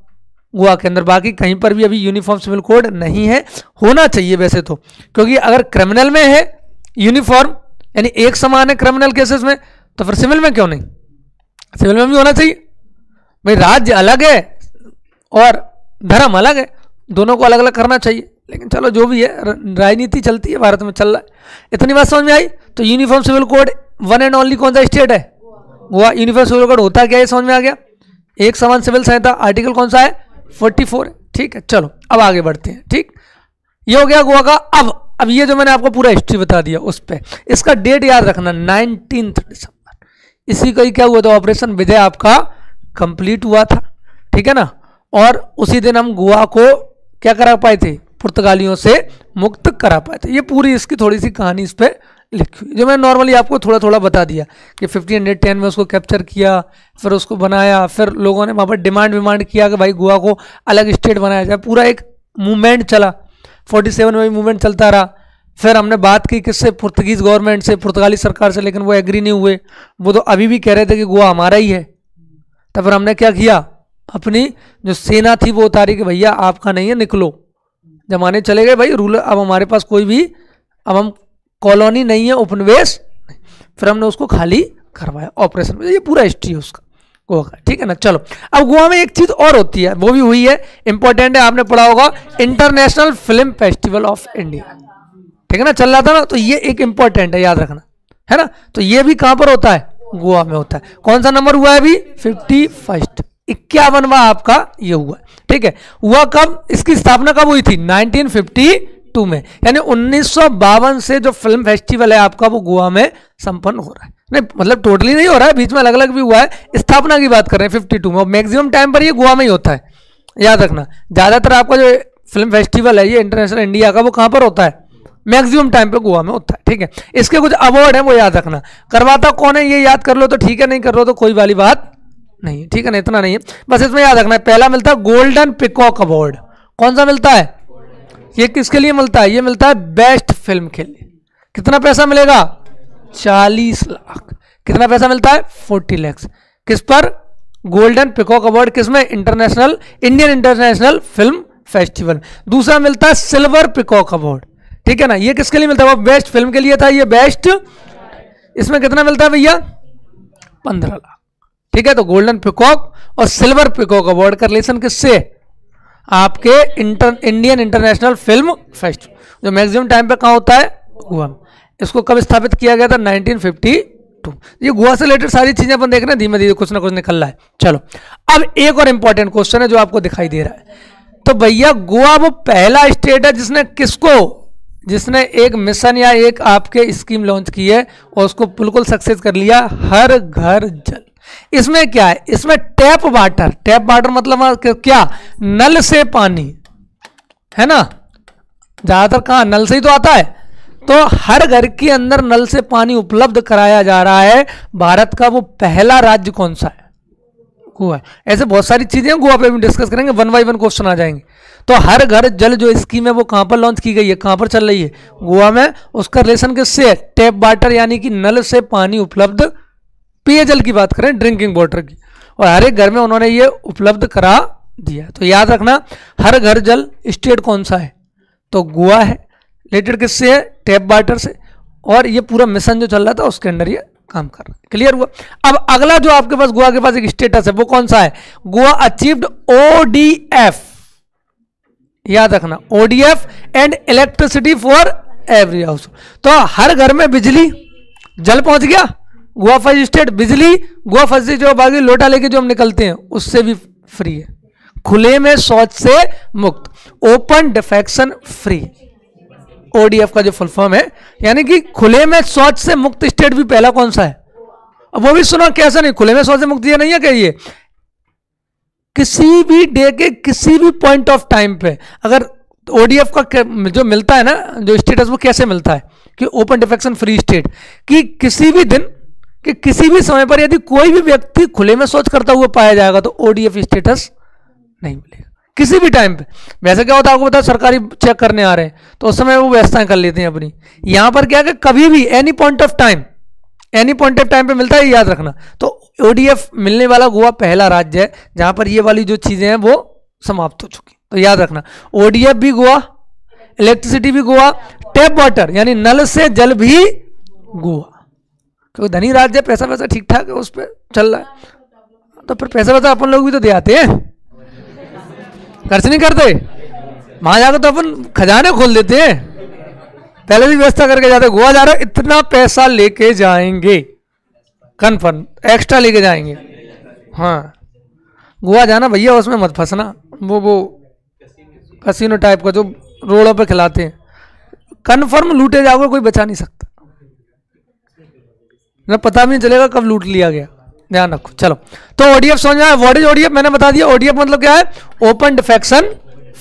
गोवा के अंदर बाकी कहीं पर भी अभी यूनिफॉर्म सिविल कोड नहीं है। होना चाहिए वैसे तो। क्योंकि अगर क्रिमिनल में है यूनिफॉर्म यानी एक समान है क्रिमिनल केसेस में तो फिर सिविल में क्यों नहीं? सिविल में भी होना चाहिए। भाई राज्य अलग है और धर्म अलग है। दोनों को अलग अलग करना चाहिए। लेकिन चलो जो भी है राजनीति चलती है, भारत में चल रहा है। इतनी बात समझ में आई? तो uniform civil code one and only कौन सा स्टेट है? गोवा। यूनिफॉर्म सिविल कोड होता क्या है? समझ में आ गया? एक समान सिविल संहिता आर्टिकल कौन सा है? फोर्टी फोर ठीक है, चलो, अब आगे बढ़ते हैं, ठीक? ये हो गया गोवा का, अब अब ये जो मैंने आपको पूरा हिस्ट्री बता दिया, उस पर इसका डेट याद रखना नाइनटीन दिसंबर इसी का ही क्या हुआ था? ऑपरेशन विजय आपका कंप्लीट हुआ था, ठीक है ना? और उसी दिन हम गोवा को क्या करा पाए थे? पुर्तगालियों से मुक्त करा पाए थे। ये पूरी इसकी थोड़ी सी कहानी इस पर लिखी हुई जो मैंने नॉर्मली आपको थोड़ा थोड़ा बता दिया कि फिफ्टीन हंड्रेड टेन में उसको कैप्चर किया, फिर उसको बनाया, फिर लोगों ने वहाँ पर डिमांड विमांड किया कि भाई गोवा को अलग स्टेट बनाया जाए। पूरा एक मूवमेंट चला। फोर्टी सेवन में भी मूवमेंट चलता रहा। फिर हमने बात की किससे? पुर्तगीज गवर्नमेंट से, पुर्तगाली सरकार से, लेकिन वो एग्री नहीं हुए। वो तो अभी भी कह रहे थे कि गोवा हमारा ही है। तो फिर हमने क्या किया? अपनी जो सेना थी वो उतारी कि भैया आपका नहीं है, निकलो। जमाने चले गए भाई, रूलर, अब हमारे पास कोई भी, अब हम कॉलोनी नहीं है, उपनिवेश, फिर हमने उसको खाली करवाया, ऑपरेशन में, ये पूरा हिस्ट्री है उसका गोवा का ठीक है ना, चलो, अब गोवा में एक चीज़ और होती है, वो भी हुई है इंपॉर्टेंट है, आपने पढ़ा होगा international film festival of India ठीक है ना, चल रहा था ना तो ये एक इंपॉर्टेंट है, याद रखना, है ना तो ये भी कहाँ पर होता है, गोवा में होता है, कौन सा नंबर हुआ है अभी फिफ्टी फ़र्स्ट इक्यावनवा आपका ये हुआ ठीक है, हुआ कब? इसकी स्थापना कब हुई थी? 1952 में। यानी उन्नीस सौ बावन से जो फ़िल्म फेस्टिवल है आपका, वो गोवा में संपन्न हो रहा है। नहीं मतलब टोटली नहीं हो रहा है, बीच में अलग अलग भी हुआ है। स्थापना की बात कर रहे हैं 52 में। और मैक्सिमम टाइम पर ये गोवा में ही होता है। याद रखना, ज़्यादातर आपका जो फ़िल्म फेस्टिवल है, ये इंटरनेशनल इंडिया का, वो कहाँ पर होता है? मैक्सिमम टाइम पे गोवा में होता है, ठीक है। इसके कुछ अवार्ड है, वो याद रखना। करवाता कौन है, ये याद कर लो तो ठीक है, नहीं कर लो तो कोई वाली बात नहीं, ठीक है ना, इतना नहीं है। बस इसमें याद रखना है, पहला मिलता है गोल्डन पिकॉक अवार्ड कौन सा मिलता है? ये किसके लिए मिलता है? ये मिलता है बेस्ट फ़िल्म के लिए। कितना पैसा मिलेगा? चालीस लाख। कितना पैसा मिलता है? फोर्टी लैक्स। किस पर? गोल्डन पिकॉक अवार्ड किसमें international Indian international film festival दूसरा मिलता है सिल्वर पिकॉक अवार्ड ठीक है ना, ये किसके लिए मिलता है? वो बेस्ट फ़िल्म के लिए था, ये बेस्ट इसमें कितना मिलता है भैया? पंद्रह लाख। ठीक है? तो गोल्डन पिकॉक और सिल्वर पिकॉक अवार्ड का रिलेशन किससे आपके inter Indian international film fest जो मैक्सिमम टाइम पे कहाँ होता है? गोवा में इसको कब स्थापित किया गया था? 1952 ये गोवा से रिलेटेड सारी चीज़ें अपन देख रहे हैं धीमे धीमे कुछ ना कुछ निकल रहा है। चलो, अब एक और इंपॉर्टेंट क्वेश्चन है जो आपको दिखाई दे रहा है। तो भैया गोवा वो पहला स्टेट है जिसने किसको जिसने एक मिशन या एक आपके स्कीम लॉन्च की है और उसको बिल्कुल सक्सेस कर लिया, हर घर जल। इसमें क्या है? इसमें टैप वाटर टैप वाटर मतलब क्या? नल से पानी। है ना? ज़्यादातर कहा? नल से ही तो आता है। तो हर घर के अंदर नल से पानी उपलब्ध कराया जा रहा है। भारत का वो पहला राज्य कौन सा है? गोवा ऐसे बहुत सारी चीज़ें गोवा पे भी डिस्कस करेंगे वन बाई वन क्वेश्चन आ जाएँगे। तो हर घर, जल जो स्कीम है, वो कहाँ पर लॉन्च की गई है, कहाँ पर चल रही है? गोवा में। उसका रिलेशन किससे है? टैप वाटर यानी कि नल से पानी उपलब्ध पेयजल की बात करें ड्रिंकिंग वाटर की। और हर एक घर में उन्होंने ये उपलब्ध करा दिया। तो याद रखना, हर घर जल स्टेट कौन सा है? तो गोवा है। रिलेटेड किससे है? टैप वाटर से। और ये पूरा मिशन जो चल रहा था, उसके अंदर ये काम कर रहा है। क्लियर हुआ? अब अगला जो आपके पास गोवा के पास एक स्टेटस है, वो कौन सा है? गोवा अचीव्ड ओडीएफ याद रखना ODF and electricity for every house तो हर घर में बिजली, जल पहुँच गया, गोवा फ़र्स्ट स्टेट बिजली, गोवा फ़र्स्ट जो बाकी लोटा लेके जो हम निकलते हैं, उससे भी फ्री है। खुले में शौच से मुक्त ओपन डिफेक्शन फ्री ओडीएफ का जो फुल फॉर्म है, यानी कि खुले में शौच से मुक्त स्टेट भी पहला कौन सा है? अब वो भी सुना कैसा नहीं, खुले में शौच से मुक्त ये नहीं है कहिए किसी भी डे के किसी भी पॉइंट ऑफ़ टाइम पे, अगर ओडीएफ का जो मिलता है ना, जो स्टेटस वो कैसे मिलता है? कि ओपन डिफेक्शन फ्री स्टेट कि किसी भी दिन, कि किसी भी समय पर यदि कोई भी व्यक्ति खुले में सोच करता हुआ पाया जाएगा तो ओडीएफ स्टेटस नहीं मिलेगा। किसी भी टाइम पे। वैसे क्या होता है, आपको पता सरकारी चेक करने आ रहे हैं तो उस समय वो व्यवस्थाएँ कर लेते हैं अपनी। यहाँ पर क्या है कभी भी any point of time any point of time पे मिलता है याद रखना। तो ओडीएफ मिलने वाला गोवा पहला राज्य है, जहाँ पर ये वाली जो चीज़ें हैं, वो समाप्त हो चुकी तो याद रखना ओडीएफ भी गोवा इलेक्ट्रिसिटी भी गोवा टैप वाटर यानी नल से जल भी गोवा। क्योंकि धनी राज्य पैसा वैसा ठीक ठाक है, उस पर चल रहा है। तो फिर पैसा वैसा अपन लोग भी तो दे आते हैं। खर्च नहीं करते? वहाँ जाकर तो अपन खजाने खोल देते हैं। पहले भी व्यवस्था करके जाते गोवा जा रहे इतना पैसा लेके जाएँगे। कन्फर्म, एक्स्ट्रा लेके जाएँगे। हाँ। गोवा जाना भैया, उसमें मत फंसना। वो वो कसिनो टाइप का जो रोडों पे खिलाते हैं। कन्फर्म लूटे जाओगे, कोई बचा नहीं सकता। ना पता भी नहीं चलेगा कब लूट लिया गया। ध्यान रखो, चलो। तो ओडीएफ समझ में व्हाट इज़ ओडीएफ मैंने बता दिया ओडीएफ मतलब क्या है? ओपन डिफेक्शन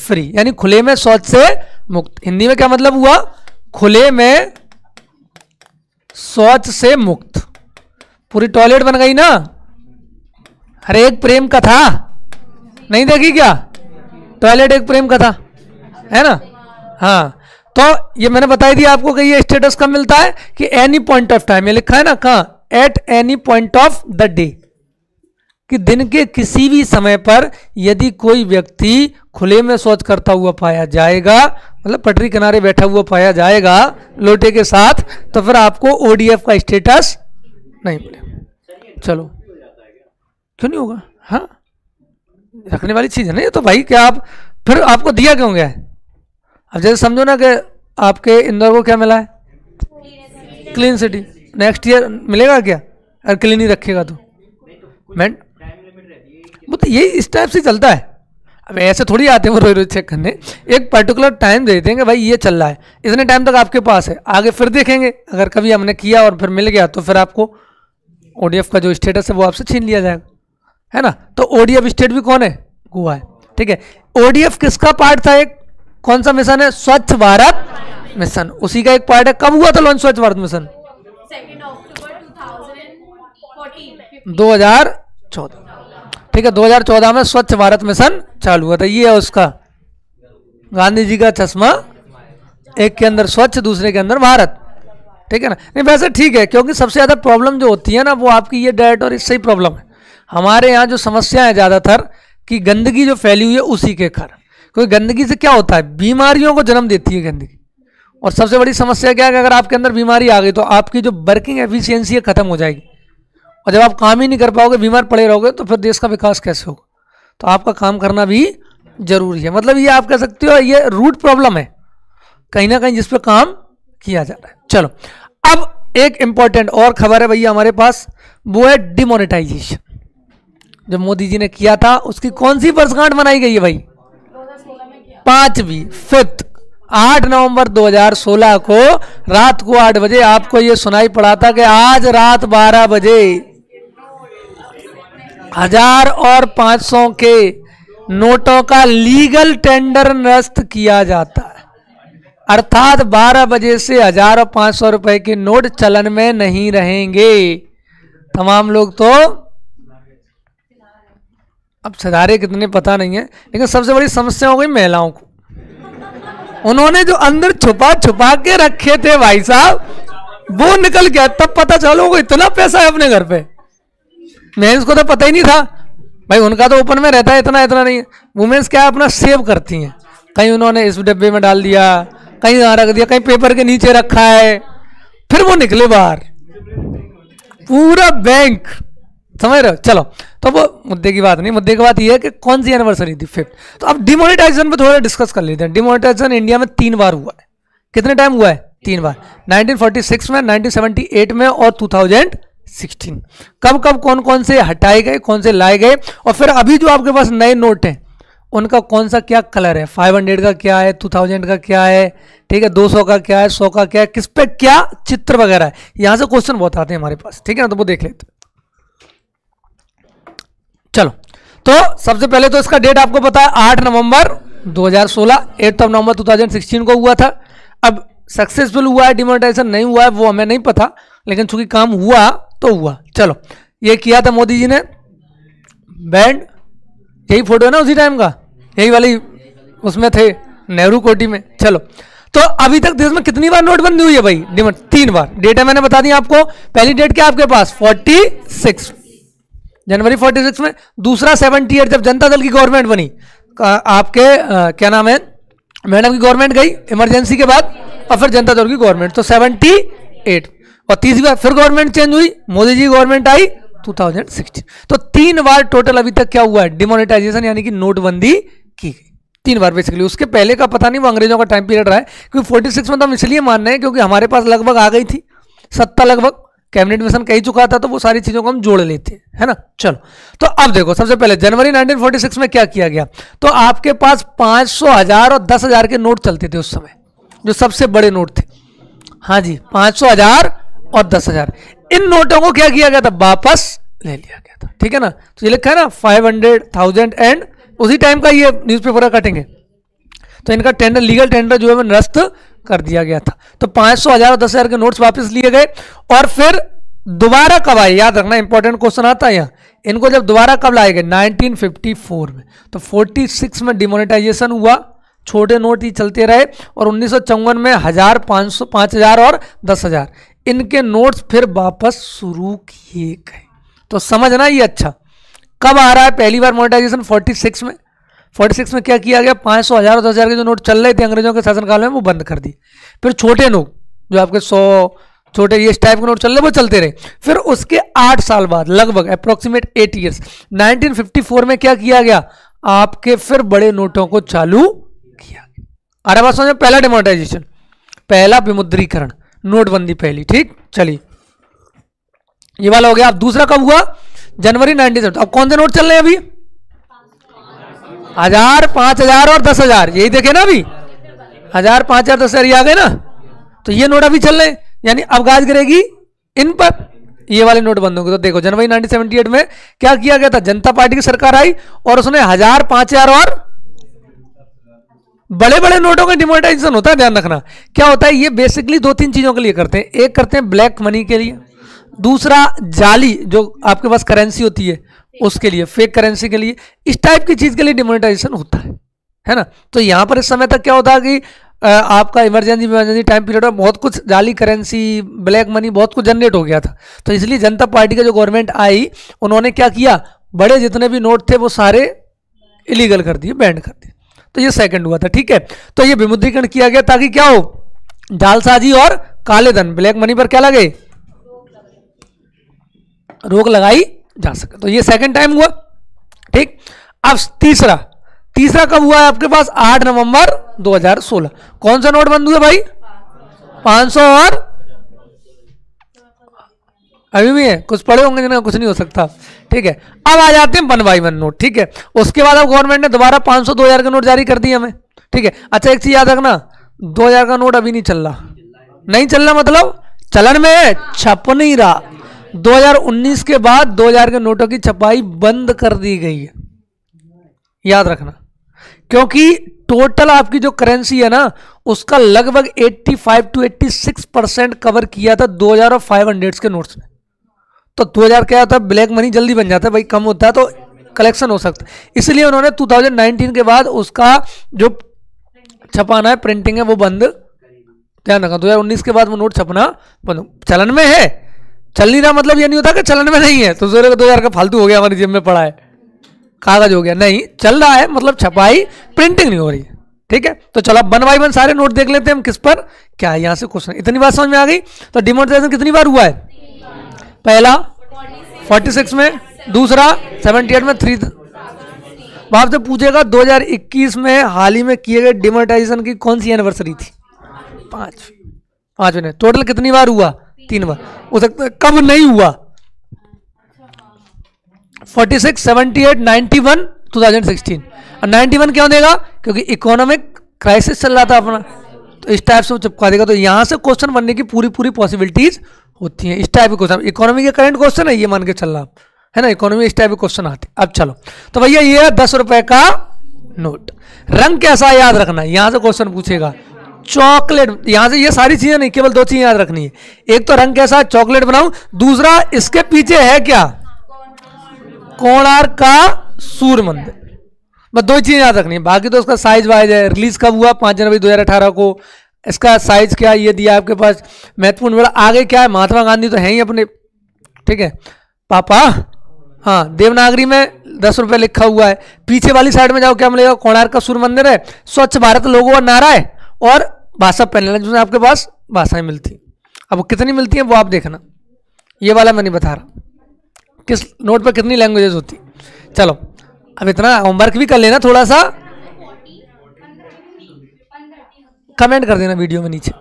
फ्री यानी खुले में शौच से मुक्त। हिंदी में क्या मतलब हुआ? खुले में शौच से मुक्त। पूरी टॉयलेट बन गई ना? हर एक प्रेम कथा। नहीं देखी क्या? टॉयलेट एक प्रेम कथा। है ना? हाँ। तो ये मैंने बता दिया आपको कि ये स्टेटस कब मिलता है? कि एनी पॉइंट ऑफ़ टाइम ये लिखा है ना? कहा? At any point of the day कि दिन के किसी भी समय पर यदि कोई व्यक्ति खुले में शौच करता हुआ पाया जाएगा मतलब पटरी किनारे बैठा हुआ पाया जाएगा लोटे के साथ तो फिर आपको ओडीएफ का स्टेटस नहीं मिले चलो। क्यों नहीं होगा? हाँ? रखने वाली चीज़ है ना ये तो भाई, क्या आप, फिर आपको दिया क्यों गया अब जैसे समझो ना कि आपके इंदौर को क्या मिला है? क्लीन सिटी नेक्स्ट ईयर मिलेगा क्या? अगर क्लीन ही रखेगा तो। मैं वो तो यही इस टाइप से चलता है। अब ऐसे थोड़ी आते हैं वो रोज रोज चेक करने। एक पर्टिकुलर टाइम दे देंगे, भाई ये चल रहा है। इतने टाइम तक आपके पास है। आगे फिर देखेंगे। अगर कभी हमने किया और फिर मिल गया तो फिर आपको ओडीएफ का जो स्टेटस है वो आपसे छीन लिया जाएगा। है ना? तो ओडीएफ स्टेट भी कौन है? गोवा है। ठीक है? ओडीएफ किसका पार्ट था एक? कौन सा मिशन है? स्वच्छ भारत मिशन उसी का एक पार्ट है। कब हुआ था लॉन्च स्वच्छ भारत मिशन दो हज़ार चौदह। ठीक है 2014 में स्वच्छ भारत मिशन चालू हुआ था ये है उसका। गांधी जी का चश्मा, एक के अंदर स्वच्छ, दूसरे के अंदर भारत। ठीक है ना? नहीं, वैसे ठीक है, क्योंकि सबसे ज़्यादा प्रॉब्लम जो होती है ना, वो आपकी ये डाइट और इससे ही प्रॉब्लम है। हमारे यहाँ जो समस्या है ज़्यादातर कि गंदगी जो फैली हुई है, उसी के कारण। क्योंकि गंदगी से क्या होता है? बीमारियों को जन्म देती है गंदगी। और सबसे बड़ी समस्या क्या है कि अगर आपके अंदर बीमारी आ गई तो आपकी जो वर्किंग एफिशिएंसी है, खत्म हो जाएगी। और जब आप काम ही नहीं कर पाओगे, बीमार पड़े रहोगे तो फिर देश का विकास कैसे होगा? तो आपका काम करना भी ज़रूरी है। मतलब ये आप कह सकते हो, ये रूट प्रॉब्लम है। कहीं ना कहीं जिस पर काम किया जा रहा है। चलो, अब एक इंपॉर्टेंट और खबर है भैया हमारे पास, वो है डिमोनेटाइजेशन जो मोदी जी ने किया था, उसकी कौन सी वर्षगांठ मनाई गई है भाई? पांचवी फिफ्थ आठ नवंबर 2016 को रात को आठ बजे आपको ये सुनाई पड़ा था कि आज रात बारह बजे हज़ार और पाँच सौ के नोटों का लीगल टेंडर नष्ट किया जाता है। अर्थात 12 बजे से हज़ार और पाँच सौ रुपए के नोट चलन में नहीं रहेंगे। तमाम लोग तो अब सितारे कितने पता नहीं है, लेकिन सबसे बड़ी समस्या हो गई महिलाओं को। उन्होंने जो अंदर छुपा छुपा के रखे थे भाई साहब, वो निकल गया, तब पता चलो इतना पैसा है अपने घर पे। मेन्स को तो पता ही नहीं था। भाई, उनका तो ओपन में रहता है इतना इतना नहीं। वुमेन्स क्या अपना सेव करती हैं? कहीं उन्होंने इस डब्बे में डाल दिया, कहीं यहाँ रख दिया, कहीं पेपर के नीचे रखा है, फिर वो निकले बाहर। पूरा बैंक समझ रहे हो? चलो तो वो मुद्दे की बात नहीं, मुद्दे की बात ये है कि कौन सी एनिवर्सरी थी? फिफ्थ तो अब डिमोनिटाइजेशन पे थोड़ा डिस्कस कर लेते हैं। डिमोनिटाइजेशन इंडिया में तीन बार हुआ है। कितने टाइम हुआ है? तीन बार। 1946 में 1978 में और 2016 कब कब कौन कौन से हटाए गए, कौन से लाए गए, और फिर अभी जो आपके पास नए नोट हैं, उनका कौन सा क्या कलर है? 500 का क्या है? 2000 का क्या है? ठीक है 200 का क्या है? 100 का क्या है? किस पे क्या चित्र वगैरह है? यहाँ से क्वेश्चन बहुत आते हैं हमारे पास, ठीक है ना? तो वो देख लेते चलो तो सबसे पहले तो इसका डेट आपको पता है, आठ नवंबर 2016 एट ऑफ़ नवंबर 2016 को हुआ था। अब सक्सेसफुल हुआ है डिमोनेटाइजेशन नहीं हुआ है, वो हमें नहीं पता, लेकिन चूँकि काम हुआ तो हुआ। चलो ये किया था मोदी जी ने। बैंड यही फ़ोटो है ना उसी टाइम का? यही वाली उसमें थे नेहरू कोटी में। चलो तो अभी तक देश में कितनी बार नोटबंदी हुई है भाई? तीन बार। डेटा मैंने बता दी आपको पहली डेट क्या आपके पास? 46 जनवरी 46 में। दूसरा सेवेंटी जब जनता दल की गवर्नमेंट बनी आपके आ, क्या नाम है? मैडम की गवर्नमेंट गई इमरजेंसी के बाद और फिर जनता दल की गवर्नमेंट तो 78 और तीसरी बार फिर गवर्नमेंट चेंज हुई, मोदी जी गवर्नमेंट आई 2016 तो तीन बार टोटल अभी तक क्या हुआ है? डिमोनेटाइजेशन यानी कि नोटबंदी की गई। तीन बार बेसिकली उसके पहले का पता नहीं, वो अंग्रेज़ों का टाइम पीरियड रहा है, क्योंकि 46 में तो हम इसलिए मान रहे हैं क्योंकि हमारे पास लगभग आ गई थी। सत्ता लगभग। कैबिनेट मिशन कही चुका था तो वो सारी चीज़ों को हम जोड़ लेते हैं, है ना? चलो। तो अब देखो, सबसे पहले जनवरी 1946 में क्या किया गया? तो आपके पास 500 हज़ार और दस हज़ार के नोट चलते थे उस समय, जो सबसे बड़े नोट थे। हाँ जी, पाँच सौ हज़ार और दस हज़ार। इन नोटों को क्या किया गया था? वापस ले लिया गया था। ठीक है ना? तो ये लिखा है ना फाइव हंड्रेड थाउज़ेंड एंड उसी टाइम का ये न्यूज़पेपर का कटेंगे तो इनका टेंडर लीगल टेंडर जो है वो निरस्त कर दिया गया था। तो पाँच सौ हज़ार और दस हज़ार के नोट्स वापस लिए गए। और फिर दोबारा कब आए? याद रखना इंपॉर्टेंट क्वेश्चन आता है यहाँ। इनको जब दोबारा कब लाए गए? 1954 में। तो 46 में डिमोनेटाइजेशन हुआ। छोटे नोट ही चलते रहे। और उन्नीस सौ चौवन में हज़ार पाँच सौ, पाँच हज़ार और दस हज़ार। इनके नोट्स फिर वापस शुरू किए गए। तो समझना ये अच्छा। कब आ रहा है पहली बार मोनेटाइजेशन 46 में। 46 में क्या किया गया? पाँच सौ, हज़ार दस हज़ार के जो नोट चल रहे थे अंग्रेज़ों के शासनकाल में, वो बंद कर दिए। फिर छोटे नोट जो आपके सौ, छोटे ये टाइप के नोट चल रहे, वो चलते रहे। फिर उसके आठ साल बाद, लगभग अप्रोक्सीमेट एट ईयर्स 1954 में क्या किया गया? आपके फिर बड़े नोटों को चालू किया गया। अरे बात समझ, पहला डिमोनेटाइजेशन पहला विमुद्रीकरण। नोटबंदी पहली ठीक? चलिए। ये वाला हो गया। अब दूसरा कब हुआ? जनवरी नाइनटीन अब कौन से नोट चल रहे हैं अभी? हज़ार, पाँच हज़ार और दस हज़ार। यही देखे ना अभी? हज़ार, पाँच हज़ार, दस हज़ार, ये आ गए ना? तो ये नोट अभी चल रहे यानी अब गाज गिरेगी इन पर। ये वाले नोट बंद होंगे। तो देखो, जनवरी 1978 में क्या किया गया था? जनता पार्टी की सरकार आई और उसने हज़ार, पाँच हज़ार और बड़े बड़े नोटों का डिमोनेटाइजेशन होता है, ध्यान रखना। क्या होता है, ये बेसिकली दो तीन चीज़ों के लिए करते हैं। एक करते हैं ब्लैक मनी के लिए। दूसरा जाली, जो आपके पास करेंसी होती है, उसके लिए फेक करेंसी के लिए। इस टाइप की चीज़ के लिए डिमोनेटाइजेशन होता है है ना? तो यहाँ पर इस समय तक क्या होता है कि आपका इमरजेंसी इमरजेंसी टाइम पीरियड में बहुत कुछ जाली करेंसी ब्लैक मनी बहुत कुछ जनरेट हो गया था। तो इसलिए जनता पार्टी का जो गवर्नमेंट आई, उन्होंने क्या किया? बड़े जितने भी नोट थे, वो सारे इलीगल कर दिए बैंड कर दिए। तो ये सेकंड हुआ था, ठीक है? तो ये विमुद्रीकरण किया गया ताकि क्या हो? जालसाजी और काले धन ब्लैक मनी पर क्या लगे? रोक लगाई जा सके। तो ये सेकंड टाइम हुआ, ठीक? अब तीसरा तीसरा कब हुआ है आपके पास? 8 नवंबर 2016 कौन सा नोट बंद हुआ भाई? 500 और अभी भी है, कुछ पढ़े होंगे जिन्हें कुछ नहीं हो सकता। ठीक है, अब आ जाते हैं वन बाई वन नोट, ठीक है? उसके बाद अब गवर्नमेंट ने दोबारा पाँच सौ, दो हज़ार का नोट जारी कर दिया हमें। ठीक है अच्छा एक चीज़ याद रखना 2000 का नोट अभी नहीं चल रहा। नहीं चल रहा मतलब चलन में है, छप नहीं रहा। 2019 के बाद 2000 के नोटों की छपाई बंद कर दी गई है। याद रखना, क्योंकि टोटल आपकी जो करेंसी है ना, उसका लगभग 85 टू 86 परसेंट कवर किया था 2000 और 500 के नोट्स में तो 2000 क्या होता है? ब्लैक मनी जल्दी बन जाता है, भाई, कम होता है तो कलेक्शन हो सकता है। इसलिए उन्होंने 2019 के बाद उसका जो छपाना है प्रिंटिंग है, वो बंद। ध्यान रखा दो के बाद वो नोट छपना बंद। चलन में है? चल नहीं रहा मतलब ये नहीं होता कि चलन में नहीं है। तो दो हज़ार का फालतू हो गया, हमारी जेब में पड़ा है। कागज़ हो गया, नहीं, चल रहा है मतलब छपाई प्रिंटिंग नहीं हो रही। है ठीक है? तो चलो, अब वन बाई सारे नोट देख लेते हैं हम किस पर, क्या है, यहाँ से क्वेश्चन इतनी बात समझ में आ गई? तो डिमोनेटाइजेशन कितनी बार हुआ है? पहला 46 में दूसरा 78 में थ्री वहाँ से पूछेगा 2021 में हाल ही में किए गए डिमोनेटाइजेशन की कौन सी एनिवर्सरी थी? पाँच पाँच में टोटल कितनी बार हुआ? तीन बार। हो सकता है कब नहीं हुआ? 46, 78, 91, 2016 और 91 क्यों देगा? क्योंकि इकोनॉमिक क्राइसिस चल रहा था अपना। तो इस टाइप से वो चिपका देगा। तो यहाँ से क्वेश्चन बनने की पूरी पूरी पॉसिबिलिटीज होती हैं। इस टाइप के क्वेश्चन इकोनॉमी के करंट क्वेश्चन है ये मान के चल रहा है ना? इकोनॉमी इस टाइप के क्वेश्चन आते अब चलो। तो भैया ये है दस रुपए का नोट रंग कैसा याद रखना। यहाँ से क्वेश्चन पूछेगा। चॉकलेट यहाँ से ये सारी चीज़ें नहीं, केवल दो चीज़ें याद रखनी है। एक तो रंग कैसा चॉकलेट बनाऊ। दूसरा, इसके पीछे है क्या? कोणार्क का सूर्य मंदिर बस दो चीज़ें याद रखनी है। बाकी तो उसका साइज़ वाइज है। रिलीज़ कब हुआ? पाँच जनवरी 2018 को। इसका साइज़ क्या ये दिया आपके पास। महत्वपूर्ण बड़ा आगे क्या है? महात्मा गांधी तो है ही अपने। ठीक है? पापा? हाँ देवनागरी में दस रुपये लिखा हुआ है। पीछे वाली साइड में जाओ, क्या मिलेगा? कोणार्क का सूर्य मंदिर है। स्वच्छ भारत, लोगों का नारा है। और भाषा पैनल जिसमें आपके पास भाषाएँ मिलती अब कितनी मिलती हैं, वो आप देखना। ये वाला मैं नहीं बता रहा। किस नोट पर कितनी लैंग्वेजेस होती चलो, अब इतना होमवर्क भी कर लेना थोड़ा सा। कमेंट कर देना वीडियो में नीचे।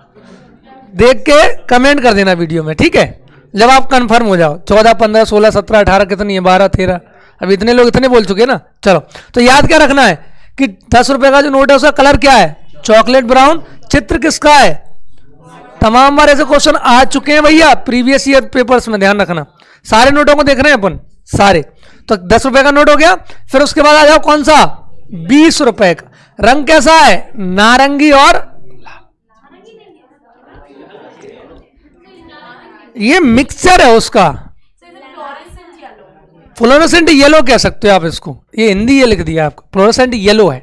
देख के कमेंट कर देना वीडियो में, ठीक है? जब आप कंफर्म हो जाओ। चौदह, पंद्रह, सोलह, सत्रह, अठारह कितनी है? बारह, तेरह। अब इतने लोग इतने बोल चुके हैं ना? चलो। तो याद क्या रखना है? कि दस रुपए का जो नोट है, उसका कलर क्या है? Chocolate brown. चित्र किसका है? तमाम बार ऐसे क्वेश्चन आ चुके हैं भैया प्रीवियस ईयर पेपर्स में ध्यान रखना। सारे नोटों को देख रहे हैं अपन? सारे। तो दस रुपए का नोट हो गया, फिर उसके बाद आ जाओ कौन सा? बीस रुपए का। रंग कैसा है? नारंगी और ये मिक्सचर है उसका। फ्लोरोसेंट येलो कह सकते हो आप इसको। ये हिंदी ये लिख दिया आपको। फ्लोरोसेंट येलो है।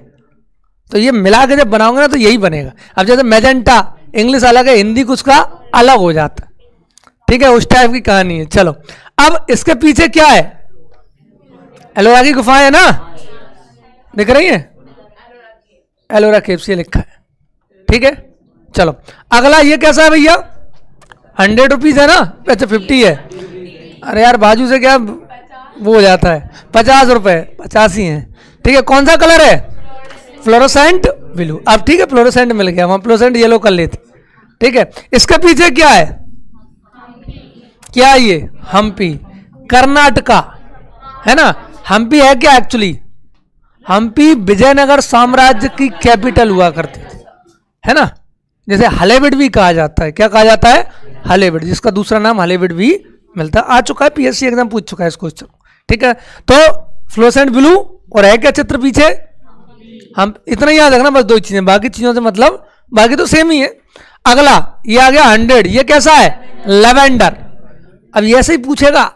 तो ये मिला के जब बनाओगे ना तो यही बनेगा। अब जैसे मेजेंटा इंग्लिश अलग है, हिंदी कुछ का अलग हो जाता ठीक है, उस टाइप की कहानी है। चलो, अब इसके पीछे क्या है? एलोरा की गुफा है ना? दिख रही है? एलोरा केव से लिखा है। ठीक है? चलो, अगला ये कैसा है भैया? हंड्रेड रुपीज़ है ना? अच्छा फिफ्टी है। अरे यार, बाजू से क्या वो हो जाता है? पचास रुपए, पचास ही। है ठीक है, कौन सा कलर है? Fluorescent blue. अब ठीक है, फ्लोरोसेंट मिल गया वहाँ फ्लोरोसेंट येलो कर लेते। ठीक है, इसके पीछे क्या है? क्या ये? हम्पी। कर्नाटका। है ना? हम्पी है क्या एक्चुअली हम्पी विजयनगर साम्राज्य की कैपिटल हुआ करती थी। है ना? जैसे हलेबिड भी कहा जाता है। क्या कहा जाता है? हलेबिड जिसका दूसरा नाम हलेबिड भी मिलता आ चुका है पीएससी एकदम पूछ चुका है इसको ठीक है? तो फ्लोसेंट ब्लू और है क्या चित्र पीछे। हम इतना याद रखना, बस दो चीज़ें। बाकी चीज़ों से मतलब बाकी तो सेम ही है। अगला, ये आ गया हंड्रेड ये कैसा है? लेवेंडर अब ये ऐसे ही पूछेगा।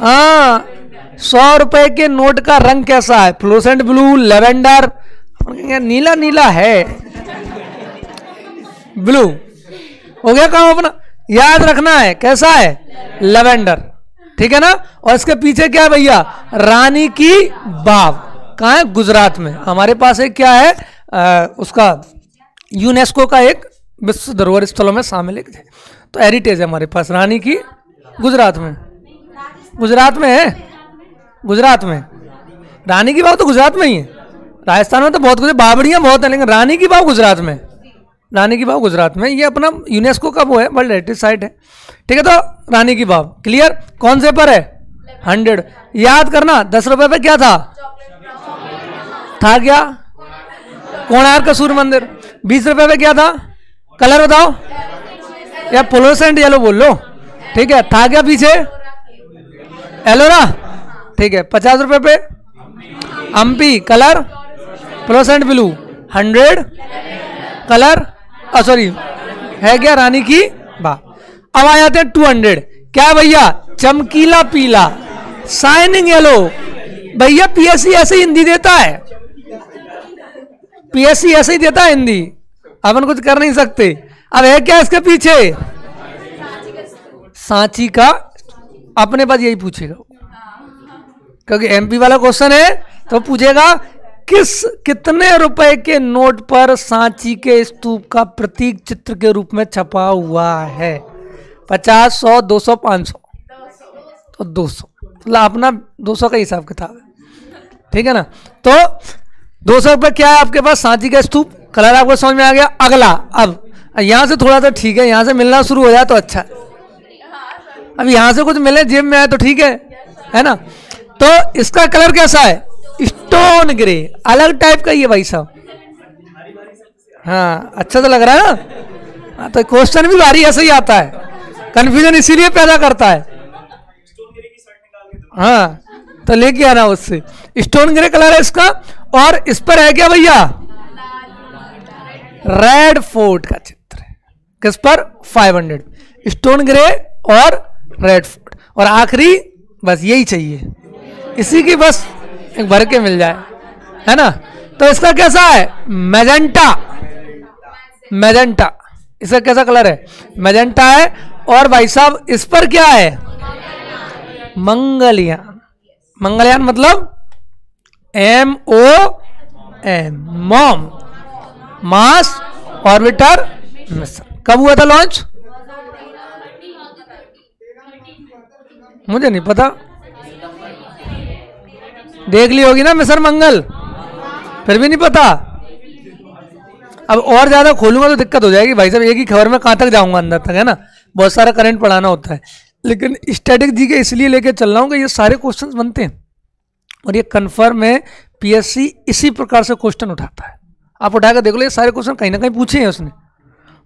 हाँ सौ रुपए के नोट का रंग कैसा है? फ्लोसेंट ब्लू लेवेंडर नीला नीला है। ब्लू। हो गया काम अपना। याद रखना है कैसा है? लेवेंडर ठीक है ना? और इसके पीछे क्या है भैया? रानी की बाव। कहा है? गुजरात में। हमारे पास एक क्या है? आ, उसका यूनेस्को का एक विश्व धरोहर स्थलों में शामिल है तो हेरिटेज है हमारे पास। रानी की गुजरात में। गुजरात में है? गुजरात में। रानी की बाव तो गुजरात में ही है। राजस्थान में तो बहुत कुछ बाबड़ियाँ बहुत है लेकिन रानी की बाव गुजरात में रानी की बाव गुजरात में। ये अपना यूनेस्को का वो है, वर्ल्ड हेरिटेज साइट है। ठीक है तो रानी की बाव, क्लियर? कौन से पर है? हंड्रेड। याद करना, दस रुपए पे क्या था? था क्या? कोणार का सूर्य मंदिर बीस रुपए पे क्या था? कलर बताओ। या पोलोसेंट येलो बोल लो। ठीक है, था क्या पीछे? एलोरा। ठीक है, पचास रुपए पे। Ampi colour? Fluorescent blue. Hundred. Colour? Sorry है क्या रानी की? वाह। अब आ जाते हैं टू हंड्रेड क्या भैया? चमकीला पीला। साइनिंग येलो भैया पीएससी ऐसे हिंदी देता है? पीएससी ऐसे ही देता है हिंदी? अपन कुछ कर नहीं सकते। अब है क्या इसके पीछे? सांची का अपने पास यही पूछेगा। क्योंकि एमपी वाला क्वेश्चन है तो पूछेगा किस, कितने रुपए के नोट पर सांची के स्तूप का प्रतीक चित्र के रूप में छपा हुआ है? पचास सौ, दो सौ, पाँच सौ? तो दो सौ। मतलब अपना दो सौ का हिसाब किताब है। ठीक है ना? तो दो सौ रुपये क्या है आपके पास? सांची का स्तूप। कलर आपको समझ में आ गया? अगला, अब। यहाँ से थोड़ा सा ठीक है, यहाँ से मिलना शुरू हो जाए तो अच्छा है। अब यहाँ से कुछ मिले, जेब में आए तो ठीक है। है ना? तो इसका कलर कैसा है? Stone grey. अलग टाइप का ये भाई साहब। हाँ अच्छा तो लग रहा है ना? हाँ, तो क्वेश्चन भी भारी ऐसे ही आता है। कंफ्यूजन इसीलिए पैदा करता है। हाँ तो लेके आना उससे। स्टोन ग्रे कलर है इसका। और इस पर है क्या भैया? रेड फोर्ट का चित्र है। किस पर? 500 स्टोन ग्रे और रेड फोर्ट और आखिरी बस यही चाहिए। इसी की बस एक भर के मिल जाए। है ना? तो इसका कैसा है? मैजेंटा। मैजेंटा। इसका कैसा कलर है? मैजेंटा है। और भाई साहब, इस पर क्या है? मंगलयान मंगलयान मतलब M O M mom Mars orbiter mission कब हुआ था लॉन्च मुझे नहीं पता। देख ली होगी ना मिसर मंगल? फिर भी नहीं पता? अब और ज़्यादा खोलूँगा तो दिक्कत हो जाएगी। भाई साहब, एक ही खबर में कहाँ तक जाऊँगा अंदर तक, है ना? बहुत सारा करंट पढ़ाना होता है। लेकिन स्टैटिक जी के इसलिए लेके चल रहा हूँ कि ये सारे क्वेश्चन बनते हैं। और ये कन्फर्म है पीएससी इसी प्रकार से क्वेश्चन उठाता है। आप उठाकर देख लो, ये सारे क्वेश्चन कहीं ना कहीं पूछे हैं उसने।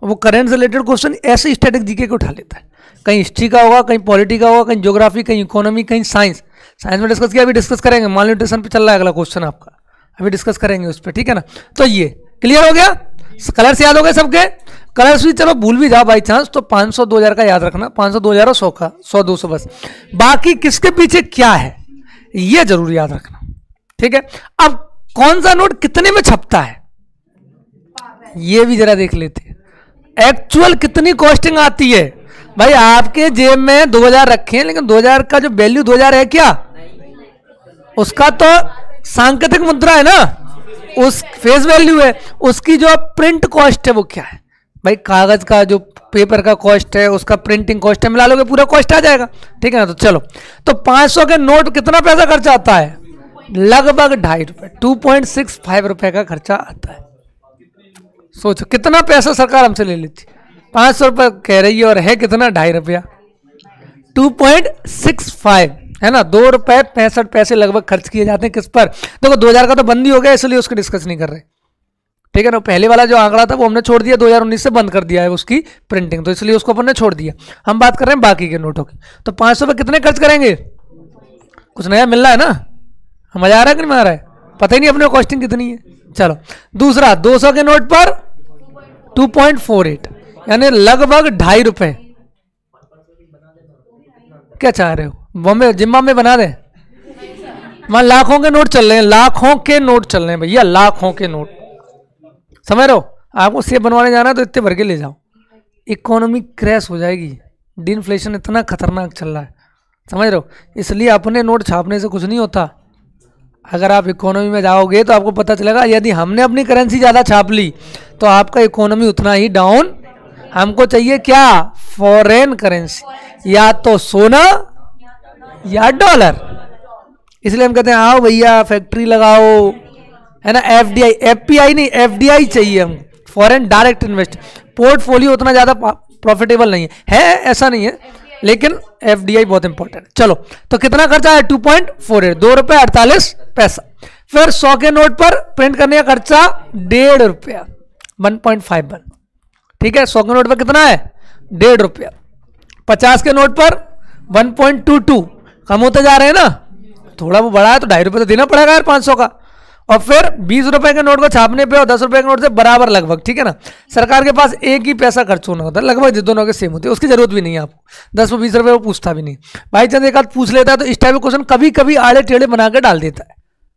वो करंट रिलेटेड क्वेश्चन ऐसे स्टैटिक जीके के उठा लेता है। कहीं हिस्ट्री का होगा, कहीं पॉलिटी का होगा, कहीं ज्योग्राफी कहीं इकोनॉमी कहीं साइंस साइंस में डिस्कस किया, अभी डिस्कस करेंगे। माल न्यूट्रिशन पे चल रहा है अगला क्वेश्चन आपका। अभी डिस्कस करेंगे उस पर ठीक है ना? तो ये क्लियर हो गया? कलर्स याद हो गए सबके? कलर्स भी चलो भूल भी जाओ बाई चांस तो 500 2000 का याद रखना। 500 2000 और 100 का 100 200 बस। बाकी किसके पीछे क्या है, ये ज़रूर याद रखना। ठीक है? अब कौन सा नोट कितने में छपता है? ये भी जरा देख लेते। हैं एक्चुअल कितनी कॉस्टिंग आती है? भाई, आपके जेब में 2000 रखे हैं, लेकिन 2000 का जो वैल्यू 2000 है क्या? उसका तो सांकेतिक मुद्रा है ना? उस फेस वैल्यू है। उसकी जो प्रिंट कॉस्ट है वो क्या है? भाई कागज़ का जो पेपर का कॉस्ट है, उसका प्रिंटिंग कॉस्ट है, मिला लोगे, पूरा कॉस्ट आ जाएगा। ठीक है ना? तो चलो। तो 500 के नोट कितना पैसा खर्चा आता है? लगभग ढाई रुपए टू पॉइंट सिक्स फाइव रुपए का खर्चा आता है। सोचो, कितना पैसा सरकार हमसे ले लेती? पाँच सौ रुपये कह रही है और है कितना? ढाई रुपया। टू पॉइंट सिक्स फाइव है ना? दो रुपए, पैंसठ पैसे लगभग खर्च किए जाते हैं किस पर? देखो, दो हज़ार का तो बंद ही हो गया, इसलिए उसको डिस्कस नहीं कर रहे। ठीक है ना? पहले वाला जो आंकड़ा था, वो हमने छोड़ दिया 2019 से बंद कर दिया है उसकी प्रिंटिंग तो इसलिए उसको अपन ने छोड़ दिया। हम बात कर रहे हैं बाकी के नोटों की। तो पाँच सौ कितने खर्च करेंगे? कुछ नया मिल रहा है ना? मज़ा आ रहा है कि नहीं आ रहा है? पता ही नहीं अपने कॉस्टिंग कितनी है। चलो, दूसरा 200 के नोट पर 2.48 यानी लगभग ढाई क्या चाह रहे हो? बॉम्बे जिम्मा में बना दे। वहाँ लाखों के नोट चल रहे हैं, लाखों के नोट चल रहे हैं भैया, लाखों के नोट। समझ रहे हो? आपको सेब बनवाने जाना है तो इतने भर के ले जाओ। इकोनॉमी क्रैश हो जाएगी। डिनफ्लेशन इतना खतरनाक चल रहा है। समझ रहे हो? इसलिए अपने नोट छापने से कुछ नहीं होता। अगर आप इकोनॉमी में जाओगे तो आपको पता चलेगा, यदि हमने अपनी करेंसी ज़्यादा छाप ली तो आपका इकोनॉमी उतना ही डाउन। हमको चाहिए क्या? Foreign currency. या तो सोना या डॉलर। इसलिए हम कहते हैं आओ भैया फैक्ट्री लगाओ। है ना F D I F P I नहीं एफ़ डी आई चाहिए हम फॉरेन डायरेक्ट इन्वेस्ट पोर्टफोलियो उतना ज़्यादा प्रॉफिटेबल नहीं है। है, ऐसा नहीं है, लेकिन एफ़ डी आई बहुत इंपॉर्टेंट चलो तो कितना खर्चा है? टू पॉइंट फोर एट दो रुपये अड़तालीस पैसा। फिर सौ के नोट पर प्रिंट करने का खर्चा डेढ़ रुपया। वन पॉइंट फाइव वन ठीक है, सौ के नोट पर कितना है? डेढ़ रुपया। पचास के नोट पर वन पॉइंट टू टू कम होते जा रहे हैं ना। थोड़ा वो बड़ा है तो ढाई रुपये तो देना पड़ेगा यार पाँच सौ का। और फिर बीस रुपए के नोट को छापने पे और दस रुपए के नोट से बराबर लगभग, ठीक है ना? सरकार के पास एक ही पैसा खर्च होना होता है, लगभग दोनों के सेम होते हैं, उसकी ज़रूरत भी नहीं है आपको। दस बीस रुपए वो पूछता भी नहीं। भाई चंद, एक आध पूछ लेता है तो इस टाइप का क्वेश्चन कभी कभी आड़े टेढ़े बना के डाल देता है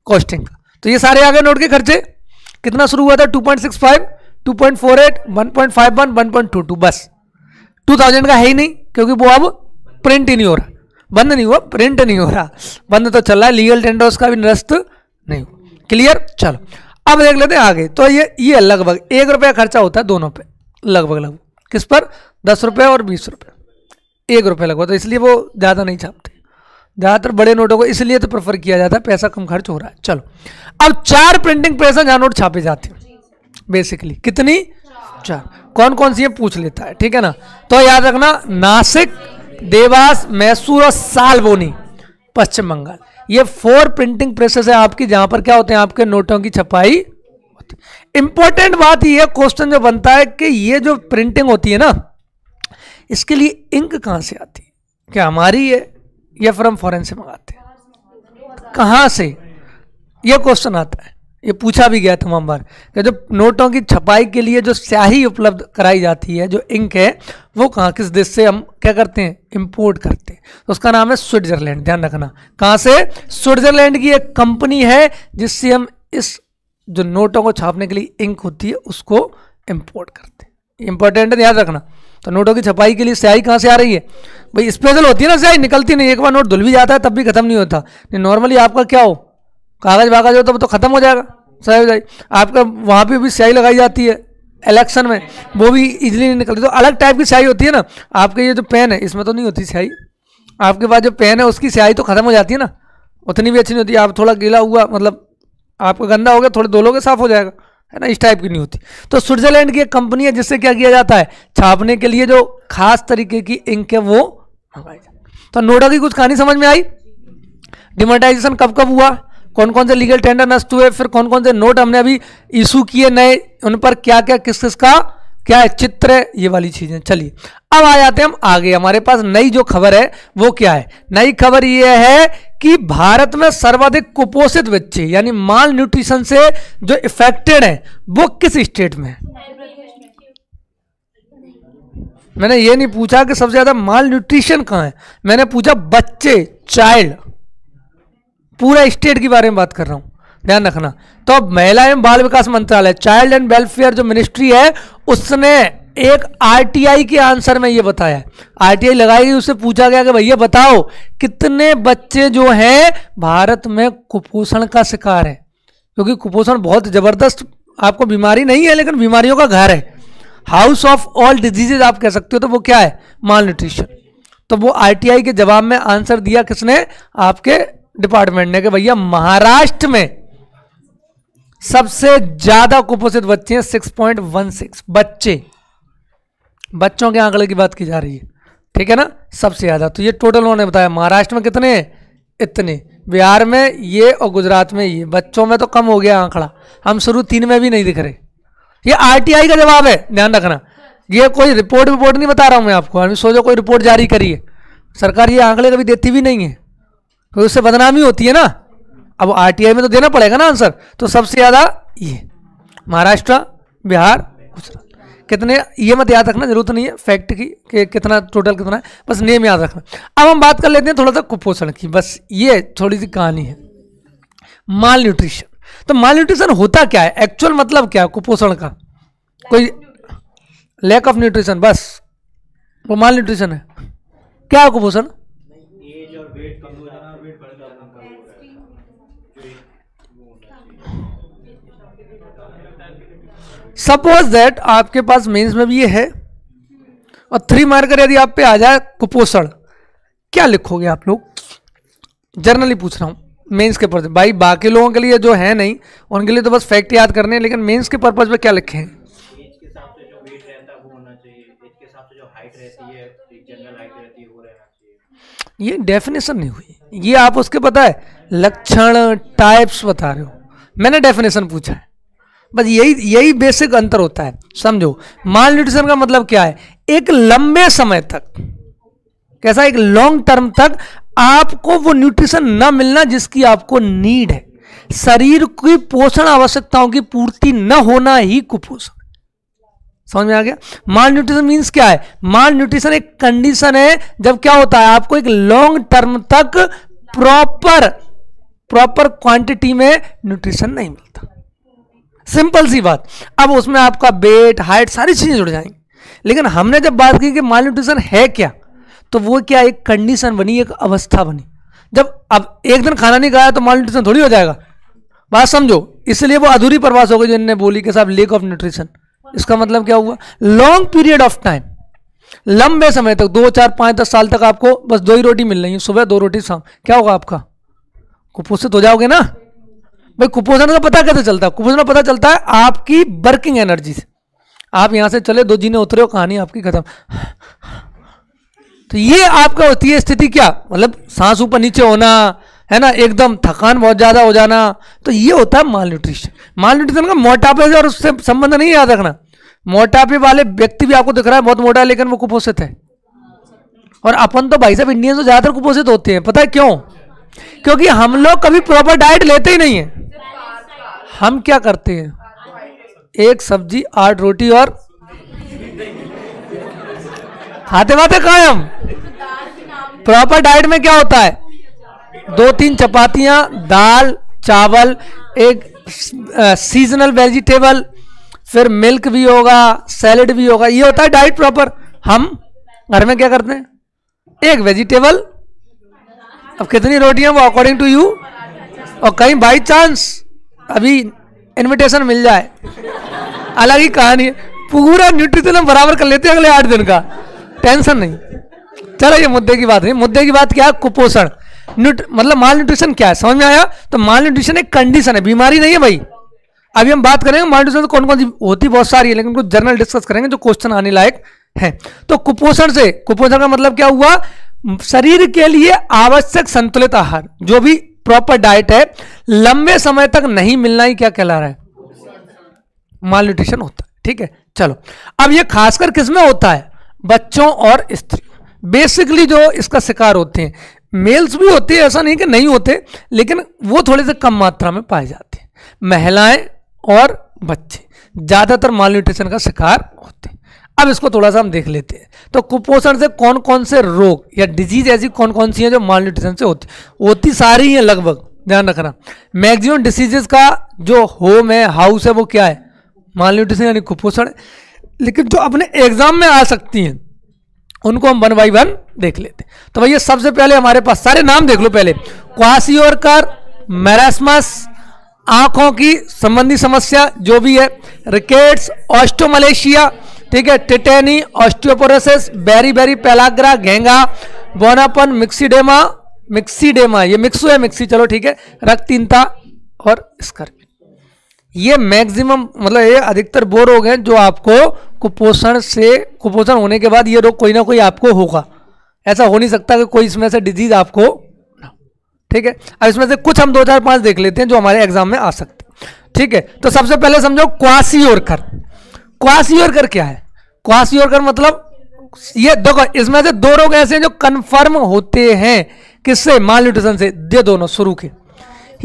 कॉस्टिंग का। तो ये सारे आगे नोट के खर्चे, कितना शुरू हुआ था? Two point six five two point four eight one point five one one point two two बस। टू थाउज़ेंड का है ही नहीं, क्योंकि वो अब प्रिंट ही नहीं हो रहा। बंद नहीं हुआ प्रिंट नहीं हो रहा बंद तो चल रहा है लीगल टेंडर्स का भी निरस्त नहीं हुआ क्लियर चलो अब देख लेते हैं आगे तो ये ये लगभग एक रुपया खर्चा होता है दोनों पे लगभग लगभग किस पर दस रुपये और बीस रुपये एक रुपये लगभग तो इसलिए वो ज़्यादा नहीं छापते ज़्यादातर बड़े नोटों को इसलिए तो प्रेफर किया जाता है पैसा कम खर्च हो रहा है चलो अब चार प्रिंटिंग प्रेस जहाँ नोट छापे जाते हैं बेसिकली कितनी चार कौन कौन सी है पूछ लेता है ठीक है ना तो याद रखना नासिक देवास, मैसूर और सालबोनी, पश्चिम बंगाल। ये फोर प्रिंटिंग प्रेसेस है आपकी, जहाँ पर क्या होते हैं, आपके नोटों की छपाई इंपॉर्टेंट बात ये क्वेश्चन जो बनता है कि ये जो प्रिंटिंग होती है ना, इसके लिए इंक कहाँ से आती है? क्या हमारी है, या फिर हम फॉरेन से मंगाते हैं? कहाँ से? यह क्वेश्चन आता है। ये पूछा भी गया तमाम बार कि जो नोटों की छपाई के लिए जो स्याही उपलब्ध कराई जाती है, जो इंक है, वो कहाँ, किस देश से हम क्या करते हैं? इंपोर्ट करते हैं। तो उसका नाम है स्विट्जरलैंड, ध्यान रखना। कहाँ से? स्विट्जरलैंड की एक कंपनी है, जिससे हम इस जो नोटों को छापने के लिए इंक होती है, उसको इम्पोर्ट करते हैं। इंपॉर्टेंट याद रखना। तो नोटों की छपाई के लिए स्याही कहाँ से आ रही है? भाई स्पेशल होती है ना स्याही, निकलती नहीं। एक बार नोट धुल भी जाता है, तब भी खत्म नहीं होता। नहीं नॉर्मली आपका क्या हो? कागज़ वागज हो तो, तो खत्म हो जाएगा सही जाए आपका वहाँ पे भी स्याही लगाई जाती है इलेक्शन में वो भी इजीली नहीं निकलती। तो अलग टाइप की स्याही होती है ना आपके ये जो पेन है इसमें तो नहीं होती स्याही। आपके पास जो पेन है उसकी स्याही तो खत्म हो जाती है ना उतनी भी अच्छी नहीं होती। आप थोड़ा गीला हुआ मतलब आपका गंदा हो गया थोड़े दो लोग साफ़ हो जाएगा है ना इस टाइप की नहीं होती। तो स्विट्जरलैंड की एक कंपनी है जिससे क्या किया जाता है छापने के लिए जो खास तरीके की इंक है वो मंगाई जाती तो नोडा की कुछ कहानी समझ में आई? डिमोटाइजेशन कब कब हुआ? कौन कौन से लीगल टेंडर नष्ट हुए, फिर कौन कौन से नोट हमने अभी इशू किए नए, उन पर क्या क्या किस किस का, क्या है चित्र है, ये वाली चीज़ें। चलिए, अब आ जाते हैं हम आगे। हमारे पास नई जो खबर है, वो क्या है? नई खबर ये है कि भारत में सर्वाधिक कुपोषित बच्चे, यानी माल न्यूट्रिशन से जो इफेक्टेड है, वो किस स्टेट में मैंने ये नहीं पूछा कि सबसे ज़्यादा माल न्यूट्रिशन कहाँ है। मैंने पूछा बच्चे चाइल्ड पूरा स्टेट के बारे में बात कर रहा हूँ। ध्यान रखना। तो अब महिला एवं बाल विकास मंत्रालय, चाइल्ड एंड वेलफेयर जो मिनिस्ट्री है, उसने एक आरटीआई के आंसर में ये बताया आरटीआई लगाई गई उससे पूछा गया कि भैया बताओ, कितने बच्चे जो हैं, भारत में कुपोषण का शिकार है? क्योंकि कुपोषण बहुत ज़बरदस्त, आपको बीमारी नहीं है, लेकिन बीमारियों का घर है। हाउस ऑफ़ ऑल डिजीजेज आप कह सकते हो तो वो क्या है? माल न्यूट्रिशन तो वो आरटीआई के जवाब में आंसर दिया किसने? आपके डिपार्टमेंट ने कि भैया, महाराष्ट्र में सबसे ज़्यादा कुपोषित बच्चे हैं सिक्स पॉइंट वन सिक्स बच्चे। बच्चों के आंकड़े की बात की जा रही है, ठीक है ना? सबसे ज़्यादा। तो ये टोटल उन्होंने बताया, महाराष्ट्र में कितने इतने। बिहार में ये और गुजरात में ये। बच्चों में तो कम हो गया आंकड़ा। हम शुरू तीन में भी नहीं दिख रहे। ये आरटीआई का जवाब है, ध्यान रखना। ये कोई रिपोर्ट विपोर्ट नहीं बता रहा हूँ मैं आपको। अभी सोचो कोई रिपोर्ट जारी करिए। सरकार ये आंकड़े कभी देती भी नहीं है। उससे बदनामी होती है ना। अब आरटीआई में तो देना पड़ेगा ना आंसर तो सबसे ज़्यादा ये, महाराष्ट्र, बिहार, गुजरात। कितने, ये मत याद रखना, ज़रूरत नहीं है। फैक्ट की, कि कितना टोटल कितना है। बस नेम याद रखना। अब हम बात कर लेते हैं थोड़ा सा कुपोषण की। बस ये थोड़ी सी कहानी है। माल न्यूट्रिशन तो माल न्यूट्रिशन होता क्या है? एक्चुअल मतलब क्या है कुपोषण का? कोई लैक ऑफ़ न्यूट्रिशन बस। वो माल न्यूट्रिशन है। क्या है कुपोषण? सपोज़ दैट आपके पास मेंस में भी ये है और थ्री मार्कर यदि आप पे आ जाए कुपोषण क्या लिखोगे आप लोग? जर्नली पूछ रहा हूँ मेंस के पर्पज भाई बाकी लोगों के लिए जो है नहीं उनके लिए तो बस फैक्ट याद करने हैं लेकिन मेंस के पर्पज पे क्या लिखे हैं? ये डेफिनेशन नहीं हुई। ये आप उसके पता है लक्षण टाइप्स बता रहे हो। मैंने डेफिनेशन पूछा है। बस यही यही बेसिक अंतर होता है। समझो? माल न्यूट्रिशन का मतलब क्या है? एक लंबे समय तक, कैसा? एक लॉन्ग टर्म तक आपको वो न्यूट्रिशन ना मिलना जिसकी आपको नीड है। शरीर की पोषण आवश्यकताओं की पूर्ति न होना ही कुपोषण। समझ में आ गया? माल न्यूट्रिशन मीन्स क्या है? माल न्यूट्रिशन एक कंडीशन है, जब क्या होता है? आपको एक लॉन्ग टर्म तक प्रॉपर प्रॉपर क्वांटिटी में न्यूट्रिशन नहीं मिलता। सिंपल सी बात। अब उसमें आपका वेट हाइट सारी चीज़ें जुड़ जाएँगी। लेकिन हमने जब बात की कि माल न्यूट्रिशन है क्या तो वो क्या एक कंडीशन बनी, एक अवस्था बनी। जब अब एक दिन खाना नहीं खाया तो माल न्यूट्रिशन थोड़ी हो जाएगा। बात समझो, इसलिए वो अधूरी प्रवास हो गई जो इन्होंने बोली कि साहब लेक ऑफ़ न्यूट्रिशन इसका मतलब क्या हुआ? लॉन्ग पीरियड ऑफ़ टाइम लंबे समय तक, दो, चार, पाँच, दस साल तक आपको बस दो ही रोटी मिल रही है, सुबह दो रोटी शाम। क्या होगा आपका? कुपोषित हो जाओगे ना? भाई, कुपोषण का पता कैसे चलता है? कुपोषण का पता चलता है आपकी वर्किंग एनर्जी से। आप यहाँ से चले, दो जीने उतरे हो कहानी आपकी खत्म। तो ये आपका होती है स्थिति क्या? मतलब सांस ऊपर नीचे होना, है ना? एकदम थकान बहुत ज़्यादा हो जाना। तो ये होता है माल न्यूट्रिशन माल न्यूट्रिशन का मोटापे से और उससे संबंध नहीं याद रखना। मोटापे वाले व्यक्ति भी आपको दिख रहा है, बहुत मोटा है, लेकिन वो कुपोषित है। और अपन तो भाई साहब इंडियन तो ज़्यादातर कुपोषित होते हैं। पता है क्यों? क्योंकि हम लोग कभी प्रॉपर डाइट लेते ही नहीं है। हम क्या करते हैं? एक सब्ज़ी, आठ रोटी और खाते खाते कहा हम प्रॉपर डाइट में क्या होता है? दो तीन चपातियाँ, दाल, चावल, एक सीजनल वेजिटेबल फिर मिल्क भी होगा सैलड भी होगा, ये होता है डाइट प्रॉपर हम घर में क्या करते हैं? एक वेजिटेबल अब कितनी रोटियाँ वो अकॉर्डिंग टू यू और कहीं बाई चांस अभी इनविटेशन मिल जाए। अलग ही कहानी है। पूरा न्यूट्रिशन हम बराबर कर लेते हैं अगले आठ दिन का। टेंशन नहीं। चलो ये मुद्दे की बात नहीं। मुद्दे की बात क्या है? कुपोषण। मतलब माल न्यूट्रिशन क्या है? समझ में आया? तो माल न्यूट्रिशन एक कंडीशन है। बीमारी नहीं है भाई। अभी हम बात करेंगे माल न्यूट्रिशन तो कौन कौन सी होती बहुत सारी है, लेकिन कुछ डिस्कस करेंगे जो क्वेश्चन आने लायक है। तो कुपोषण से कुपोषण का मतलब क्या हुआ? शरीर के लिए आवश्यक संतुलित आहार, जो भी प्रॉपर डाइट है, लंबे समय तक नहीं मिलना ही क्या कहला रहा है? माल न्यूट्रिशन होता है, ठीक है? चलो, अब ये खासकर किसमें होता है? बच्चों और स्त्री। बेसिकली जो इसका शिकार होते हैं मेल्स भी होते हैं, ऐसा नहीं कि नहीं होते, लेकिन वो थोड़े से कम मात्रा में पाए जाते हैं। महिलाएँ और बच्चे, ज़्यादातर माल न्यूट्रिशन का शिकार होते हैं। अब इसको थोड़ा सा हम देख लेते हैं। तो कुपोषण से कौन कौन से रोग या डिज़ीज़ ऐसी कौन कौन सी हैं जो माल न्यूट्रिशन से होती होती सारी हैं लगभग, ध्यान रखना। मैक्सिमम डिसीजेस का जो होम है हाउस है, वो क्या है? माल न्यूट्रिशन यानी कुपोषण। लेकिन जो अपने एग्ज़ाम में आ सकती हैं, उनको हम वन बाई वन देख लेते हैं। तो भैया, सबसे पहले हमारे पास सारे नाम देख लो पहले। क्वासियोरकर मैरासमस आँखों की संबंधी समस्या जो भी है रिकेट्स ऑस्टोमलेशिया ठीक है tetany osteoporosis beriberi pellagra घेंगा बोनापन मिक्सीडेमा मिक्सीडेमा ये मिक्सू है मिक्सी चलो ठीक है, रक्तहीनता और स्कर्वी ये मैक्सिमम मतलब ये अधिकतर वो रोग हैं जो आपको कुपोषण से, कुपोषण होने के बाद ये रोग कोई ना कोई आपको होगा। ऐसा हो नहीं सकता कि कोई इसमें से डिज़ीज़ आपको ठीक है, अब इसमें से कुछ हम दो चार पाँच देख लेते हैं जो हमारे एग्ज़ाम में आ सकते ठीक है तो सबसे पहले समझो क्वासी और कर क्वासी और कर क्या है? क्वासियोरकर मतलब ये देखो, इसमें से दो रोग ऐसे हैं जो कंफर्म होते हैं। किससे? माल न्यूट्रिशन से। ये दोनों, शुरू के।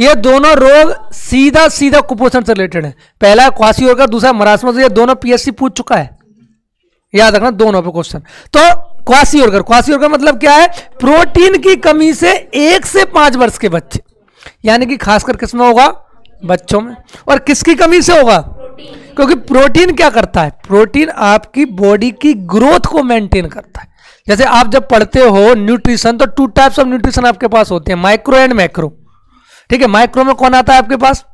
ये दोनों रोग सीधा सीधा कुपोषण से रिलेटेड है। पहला क्वासियोरकर दूसरा मरासमस ये दोनों पीएससी पूछ चुका है। याद रखना, दोनों पे क्वेश्चन तो क्वासियोरकर क्वासियोरकर मतलब क्या है? प्रोटीन की कमी से एक से पाँच वर्ष के बच्चे। यानी कि खासकर किसमें होगा? बच्चों में। और किसकी कमी से होगा? क्योंकि प्रोटीन क्या करता है? प्रोटीन आपकी बॉडी की ग्रोथ को मेंटेन करता है। जैसे आप जब पढ़ते हो न्यूट्रिशन तो टू टाइप्स ऑफ़ न्यूट्रिशन आपके पास होते हैं माइक्रो एंड मैक्रो ठीक है माइक्रो में कौन आता है आपके पास?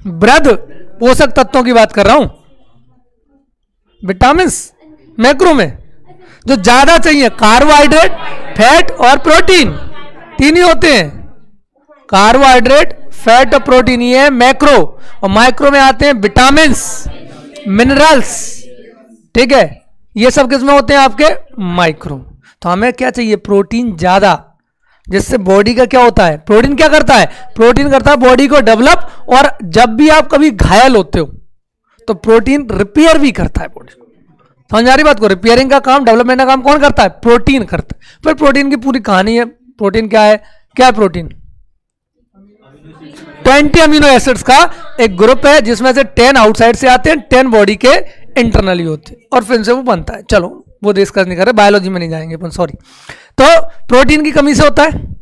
ब्रद, पोषक तत्वों की बात कर रहा हूँ। विटामिन मैक्रो में। जो ज़्यादा चाहिए कार्बोहाइड्रेट फैट और प्रोटीन तीन ही होते हैं। कार्बोहाइड्रेट, फैट और प्रोटीन, ये है मैक्रो। और माइक्रो में आते हैं विटामिन मिनरल्स। ठीक है? ये सब किसमें होते हैं आपके? माइक्रो। तो हमें क्या चाहिए? प्रोटीन ज़्यादा। जिससे बॉडी का क्या होता है? प्रोटीन क्या करता है? प्रोटीन करता है बॉडी को डेवलप, और जब भी आप कभी घायल होते हो तो प्रोटीन रिपेयर भी करता है बॉडी समझ आ रही बात को? रिपेयरिंग का काम, डेवलपमेंट का काम कौन करता है? प्रोटीन करता है। फिर प्रोटीन की पूरी कहानी है। प्रोटीन क्या है? क्या है प्रोटीन? ट्वेंटी अमीनो एसिड्स का एक ग्रुप है, जिसमें से टेन आउटसाइड से आते हैं टेन बॉडी के इंटरनली होते हैं। और फिर से वो बनता है। चलो, वो डिस्कस नहीं कर रहे बायोलॉजी में नहीं जाएँगे अपन सॉरी तो प्रोटीन की कमी से होता है,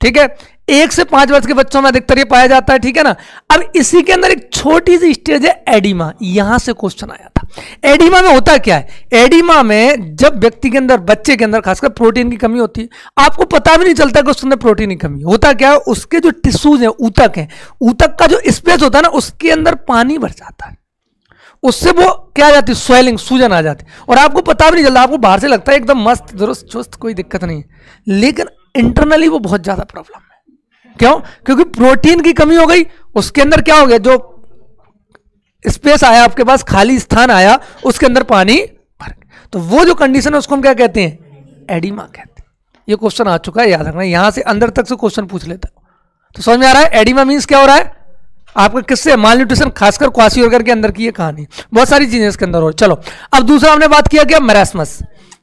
ठीक है? एक से पाँच वर्ष के बच्चों में अधिकतर ये पाया जाता है, ठीक है ना? अब इसी के अंदर एक छोटी सी स्टेज है एडिमा। यहाँ से क्वेश्चन आया था। एडिमा में होता क्या है? एडिमा में जब व्यक्ति के अंदर, बच्चे के अंदर, खासकर प्रोटीन की कमी होती है, आपको पता भी नहीं चलता कि उसके अंदर प्रोटीन की कमी। होता क्या है? उसके जो टिश्यूज हैं, ऊतक हैं, ऊतक का जो स्पेस होता है ना, उसके अंदर पानी भर जाता है। उससे वो क्या आ जाती है? स्वेलिंग सूजन आ जाती और आपको पता भी नहीं चलता, आपको बाहर से लगता है एकदम मस्त, दुरुस्त, चुस्त, कोई दिक्कत नहीं है। लेकिन इंटरनली वो बहुत ज़्यादा प्रॉब्लम है। क्यों? क्योंकि प्रोटीन की कमी हो गई, उसके अंदर क्या हो गया? जो स्पेस आया, आपके पास खाली स्थान आया, उसके अंदर पानी भर तो वो जो कंडीशन है, उसको हम क्या कहते हैं? एडिमा कहते हैं। ये क्वेश्चन आ चुका है, याद रखना। यहाँ से अंदर तक से क्वेश्चन पूछ लेता तो समझ में आ रहा है? एडिमा मीन्स क्या हो रहा है? आपका किससे? माल न्यूट्रिशन खासकर क्वासी वर्गर के अंदर की ये कहानी। बहुत सारी चीज़ें इसके अंदर हो चलो, अब दूसरा हमने बात किया, क्या? मैरासमस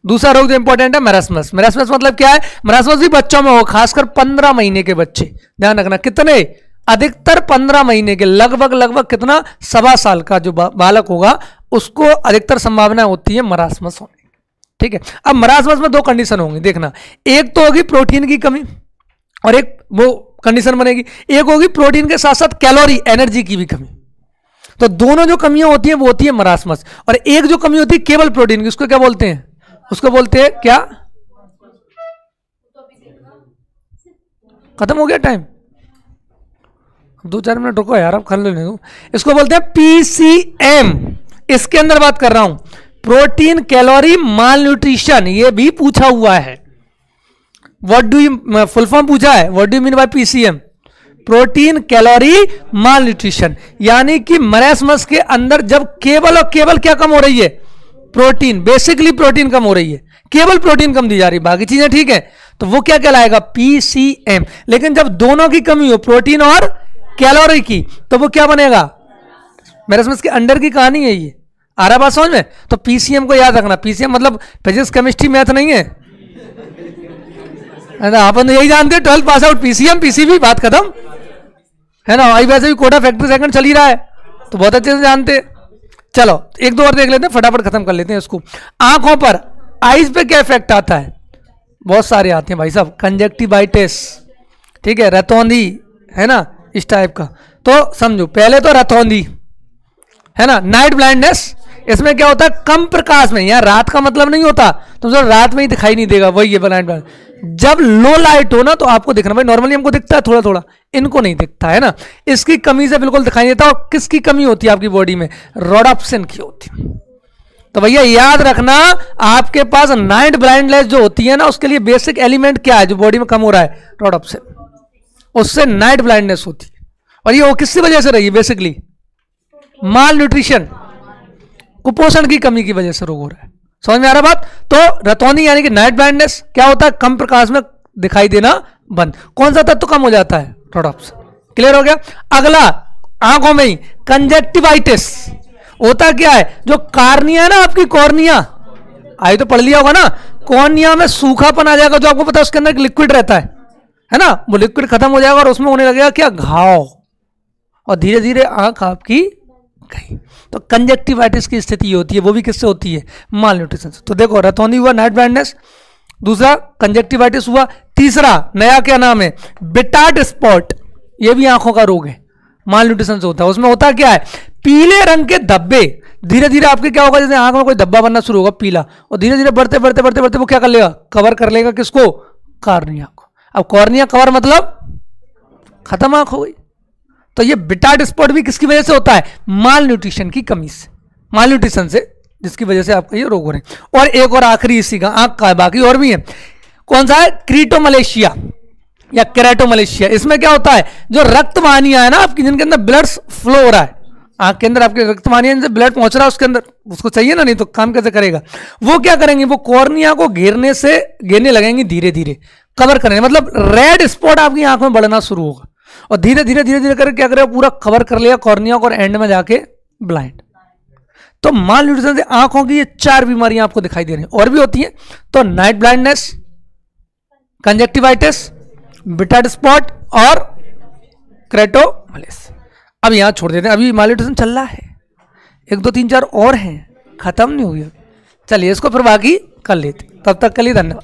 दूसरा रोग जो इंपॉर्टेंट है मैरासमस मैरासमस मतलब क्या है? मैरासमस भी बच्चों में हो, खासकर पंद्रह महीने के बच्चे। ध्यान रखना, कितने? अधिकतर पंद्रह महीने के, लगभग लगभग कितना? सवा साल का जो बालक होगा, उसको अधिकतर संभावना होती है मरासमस होने की। ठीक है? अब मरासमस में दो कंडीशन होंगी, देखना। एक तो होगी प्रोटीन की कमी, और एक वो कंडीशन बनेगी। एक होगी प्रोटीन के साथ साथ कैलोरी एनर्जी की भी कमी। तो दोनों जो कमियाँ होती हैं, वो होती है मरासमस और एक जो कमी होती है, केवल प्रोटीन की, उसको क्या बोलते हैं? उसको बोलते हैं क्या? खत्म हो गया टाइम दो चार मिनट रुको यार, अब खा लेने इसको बोलते हैं पीसीएम इसके अंदर बात कर रहा हूँ। प्रोटीन, कैलोरी माल न्यूट्रिशन ये भी पूछा हुआ है। What do you full form पूछा है। What do mean by PCM protein, calorie malnutrition यानी कि मरेसमस के अंदर जब केवल और केवल क्या कम हो रही है? प्रोटीन बेसिकली प्रोटीन कम हो रही है। केवल प्रोटीन कम दी जा रही है। बाकी चीज़ें ठीक है। तो वो क्या कहलाएगा? पीसीएम लेकिन जब दोनों की कमी हो, प्रोटीन और कैलोरी की तो वो क्या बनेगा? मेरे समझ के अंडर की कहानी है ये। आ रहा बात समझ में? तो पीसीएम को याद रखना। पीसीएम मतलब फिजिक्स केमिस्ट्री मैथ नहीं है। अपन तो यही जानते हैं twelfth pass out PCM PCB बात खत्म। है ना? वैसे भी कोटा फैक्ट्री सेकंड चल ही रहा है। तो बहुत अच्छे से जानते चलो, एक दो और देख लेते हैं, फटाफट खत्म कर लेते हैं इसको। आँखों पर आईज पे क्या इफ़ेक्ट आता है? बहुत सारे आते हैं भाई साहब कंजेक्टिवाइटिस ठीक है, रतौंधी, है ना, इस टाइप का। तो समझो, पहले तो रथौंदी है ना नाइट ब्लाइंडनेस इसमें क्या होता है, कम प्रकाश में, यहाँ रात का मतलब नहीं होता तुम तो रात में ही दिखाई नहीं देगा, वही है ब्लाइंड ब्लाइंड जब लो लाइट हो ना तो आपको दिखना, भाई नॉर्मली हमको दिखता है थोड़ा थोड़ा इनको नहीं दिखता, है ना? इसकी कमी से बिल्कुल दिखाई देता, और किसकी कमी होती है आपकी बॉडी में? रोडॉप्सिन की होती तो भैया, याद रखना, आपके पास नाइट ब्लाइंडनेस जो होती है ना, उसके लिए बेसिक एलिमेंट क्या है, जो बॉडी में कम हो रहा है? रोडॉप्सिन उससे नाइट ब्लाइंडनेस होती है। और ये वो किसकी वजह से रही है बेसिकली माल न्यूट्रिशन कुपोषण की कमी की वजह से रोग हो रहा है। समझ में आ रहा बात? तो रतौनी यानी कि नाइट ब्लाइंडनेस क्या होता है? कम प्रकाश में दिखाई देना बंद। कौन सा तत्व कम हो जाता है? प्रोडक्ट क्लियर हो गया? अगला, आँखों में ही कंजेक्टिवाइटिस होता क्या है? जो कार्निया है ना आपकी कॉर्निया आई तो पढ़ लिया होगा ना? कॉर्निया में सूखापन आ जाएगा, जो आपको पता है, उसके अंदर लिक्विड रहता है। है ना? वो लिक्विड खत्म हो जाएगा और उसमें होने लगेगा क्या? घाव। और धीरे धीरे आँख आपकी गई तो कंजेक्टिवाइटिस की स्थिति होती है, वो भी किससे होती है? माल न्यूट्रिशन से। तो देखो रतौनी हुआ नाइट ब्लाइंडनेस दूसरा कंजेक्टिवाइटिस हुआ, तीसरा, नया क्या नाम है? बिटाट स्पॉट ये भी आँखों का रोग है। माल न्यूट्रिशन से होता है। उसमें होता क्या है? पीले रंग के धब्बे। धीरे धीरे आपके क्या होगा? जैसे आँख में कोई धब्बा बनना शुरू होगा पीला। और धीरे धीरे बढ़ते बढ़ते बढ़ते बढ़ते वो क्या कर लेगा? कवर कर लेगा किसको? कार्निया को। अब कॉर्निया कवर मतलब खत्म आँख हो गई। तो ये बिटार्ड स्पॉट भी किसकी वजह से होता है? माल न्यूट्रिशन की कमी से। माल न्यूट्रिशन से, जिसकी वजह से आपका ये रोग हो रहे हैं। और एक और आखिरी इसी का आँख का बाकी और भी है। कौन सा है? क्रीटो मलेशिया या कैरेटो मलेशिया इसमें क्या होता है? जो रक्तवानियाँ है ना आपकी, जिनके अंदर ब्लड फ्लो हो रहा है। आँख के अंदर आपके रक्त वाहिनियाँ से ब्लड पहुँच रहा है उसके अंदर, उसको चाहिए ना, नहीं तो काम कैसे करेगा? वो क्या करेंगे? वो कॉर्निया को घेरने से, घेरने लगेंगे धीरे धीरे कवर करेंगे। मतलब रेड स्पॉट आपकी आँख में बढ़ना शुरू होगा। और धीरे धीरे धीरे धीरे करके क्या करेगा पूरा कवर कर लिया कॉर्निया को और एंड में जाके ब्लाइंड तो माल न्यूट्रिशन से आँखों की ये चार बीमारियाँ आपको दिखाई दे रही हैं। और भी होती हैं तो night blindness conjunctivitis Bitot spot और क्रेटोमलिस अब यहाँ छोड़ देते हैं। अभी माल न्यूट्रिशन चल रहा है। एक, दो, तीन, चार और हैं। खत्म नहीं हुई। चलिए इसको फिर बाकी कर लेते तब तक के लिए धन्यवाद।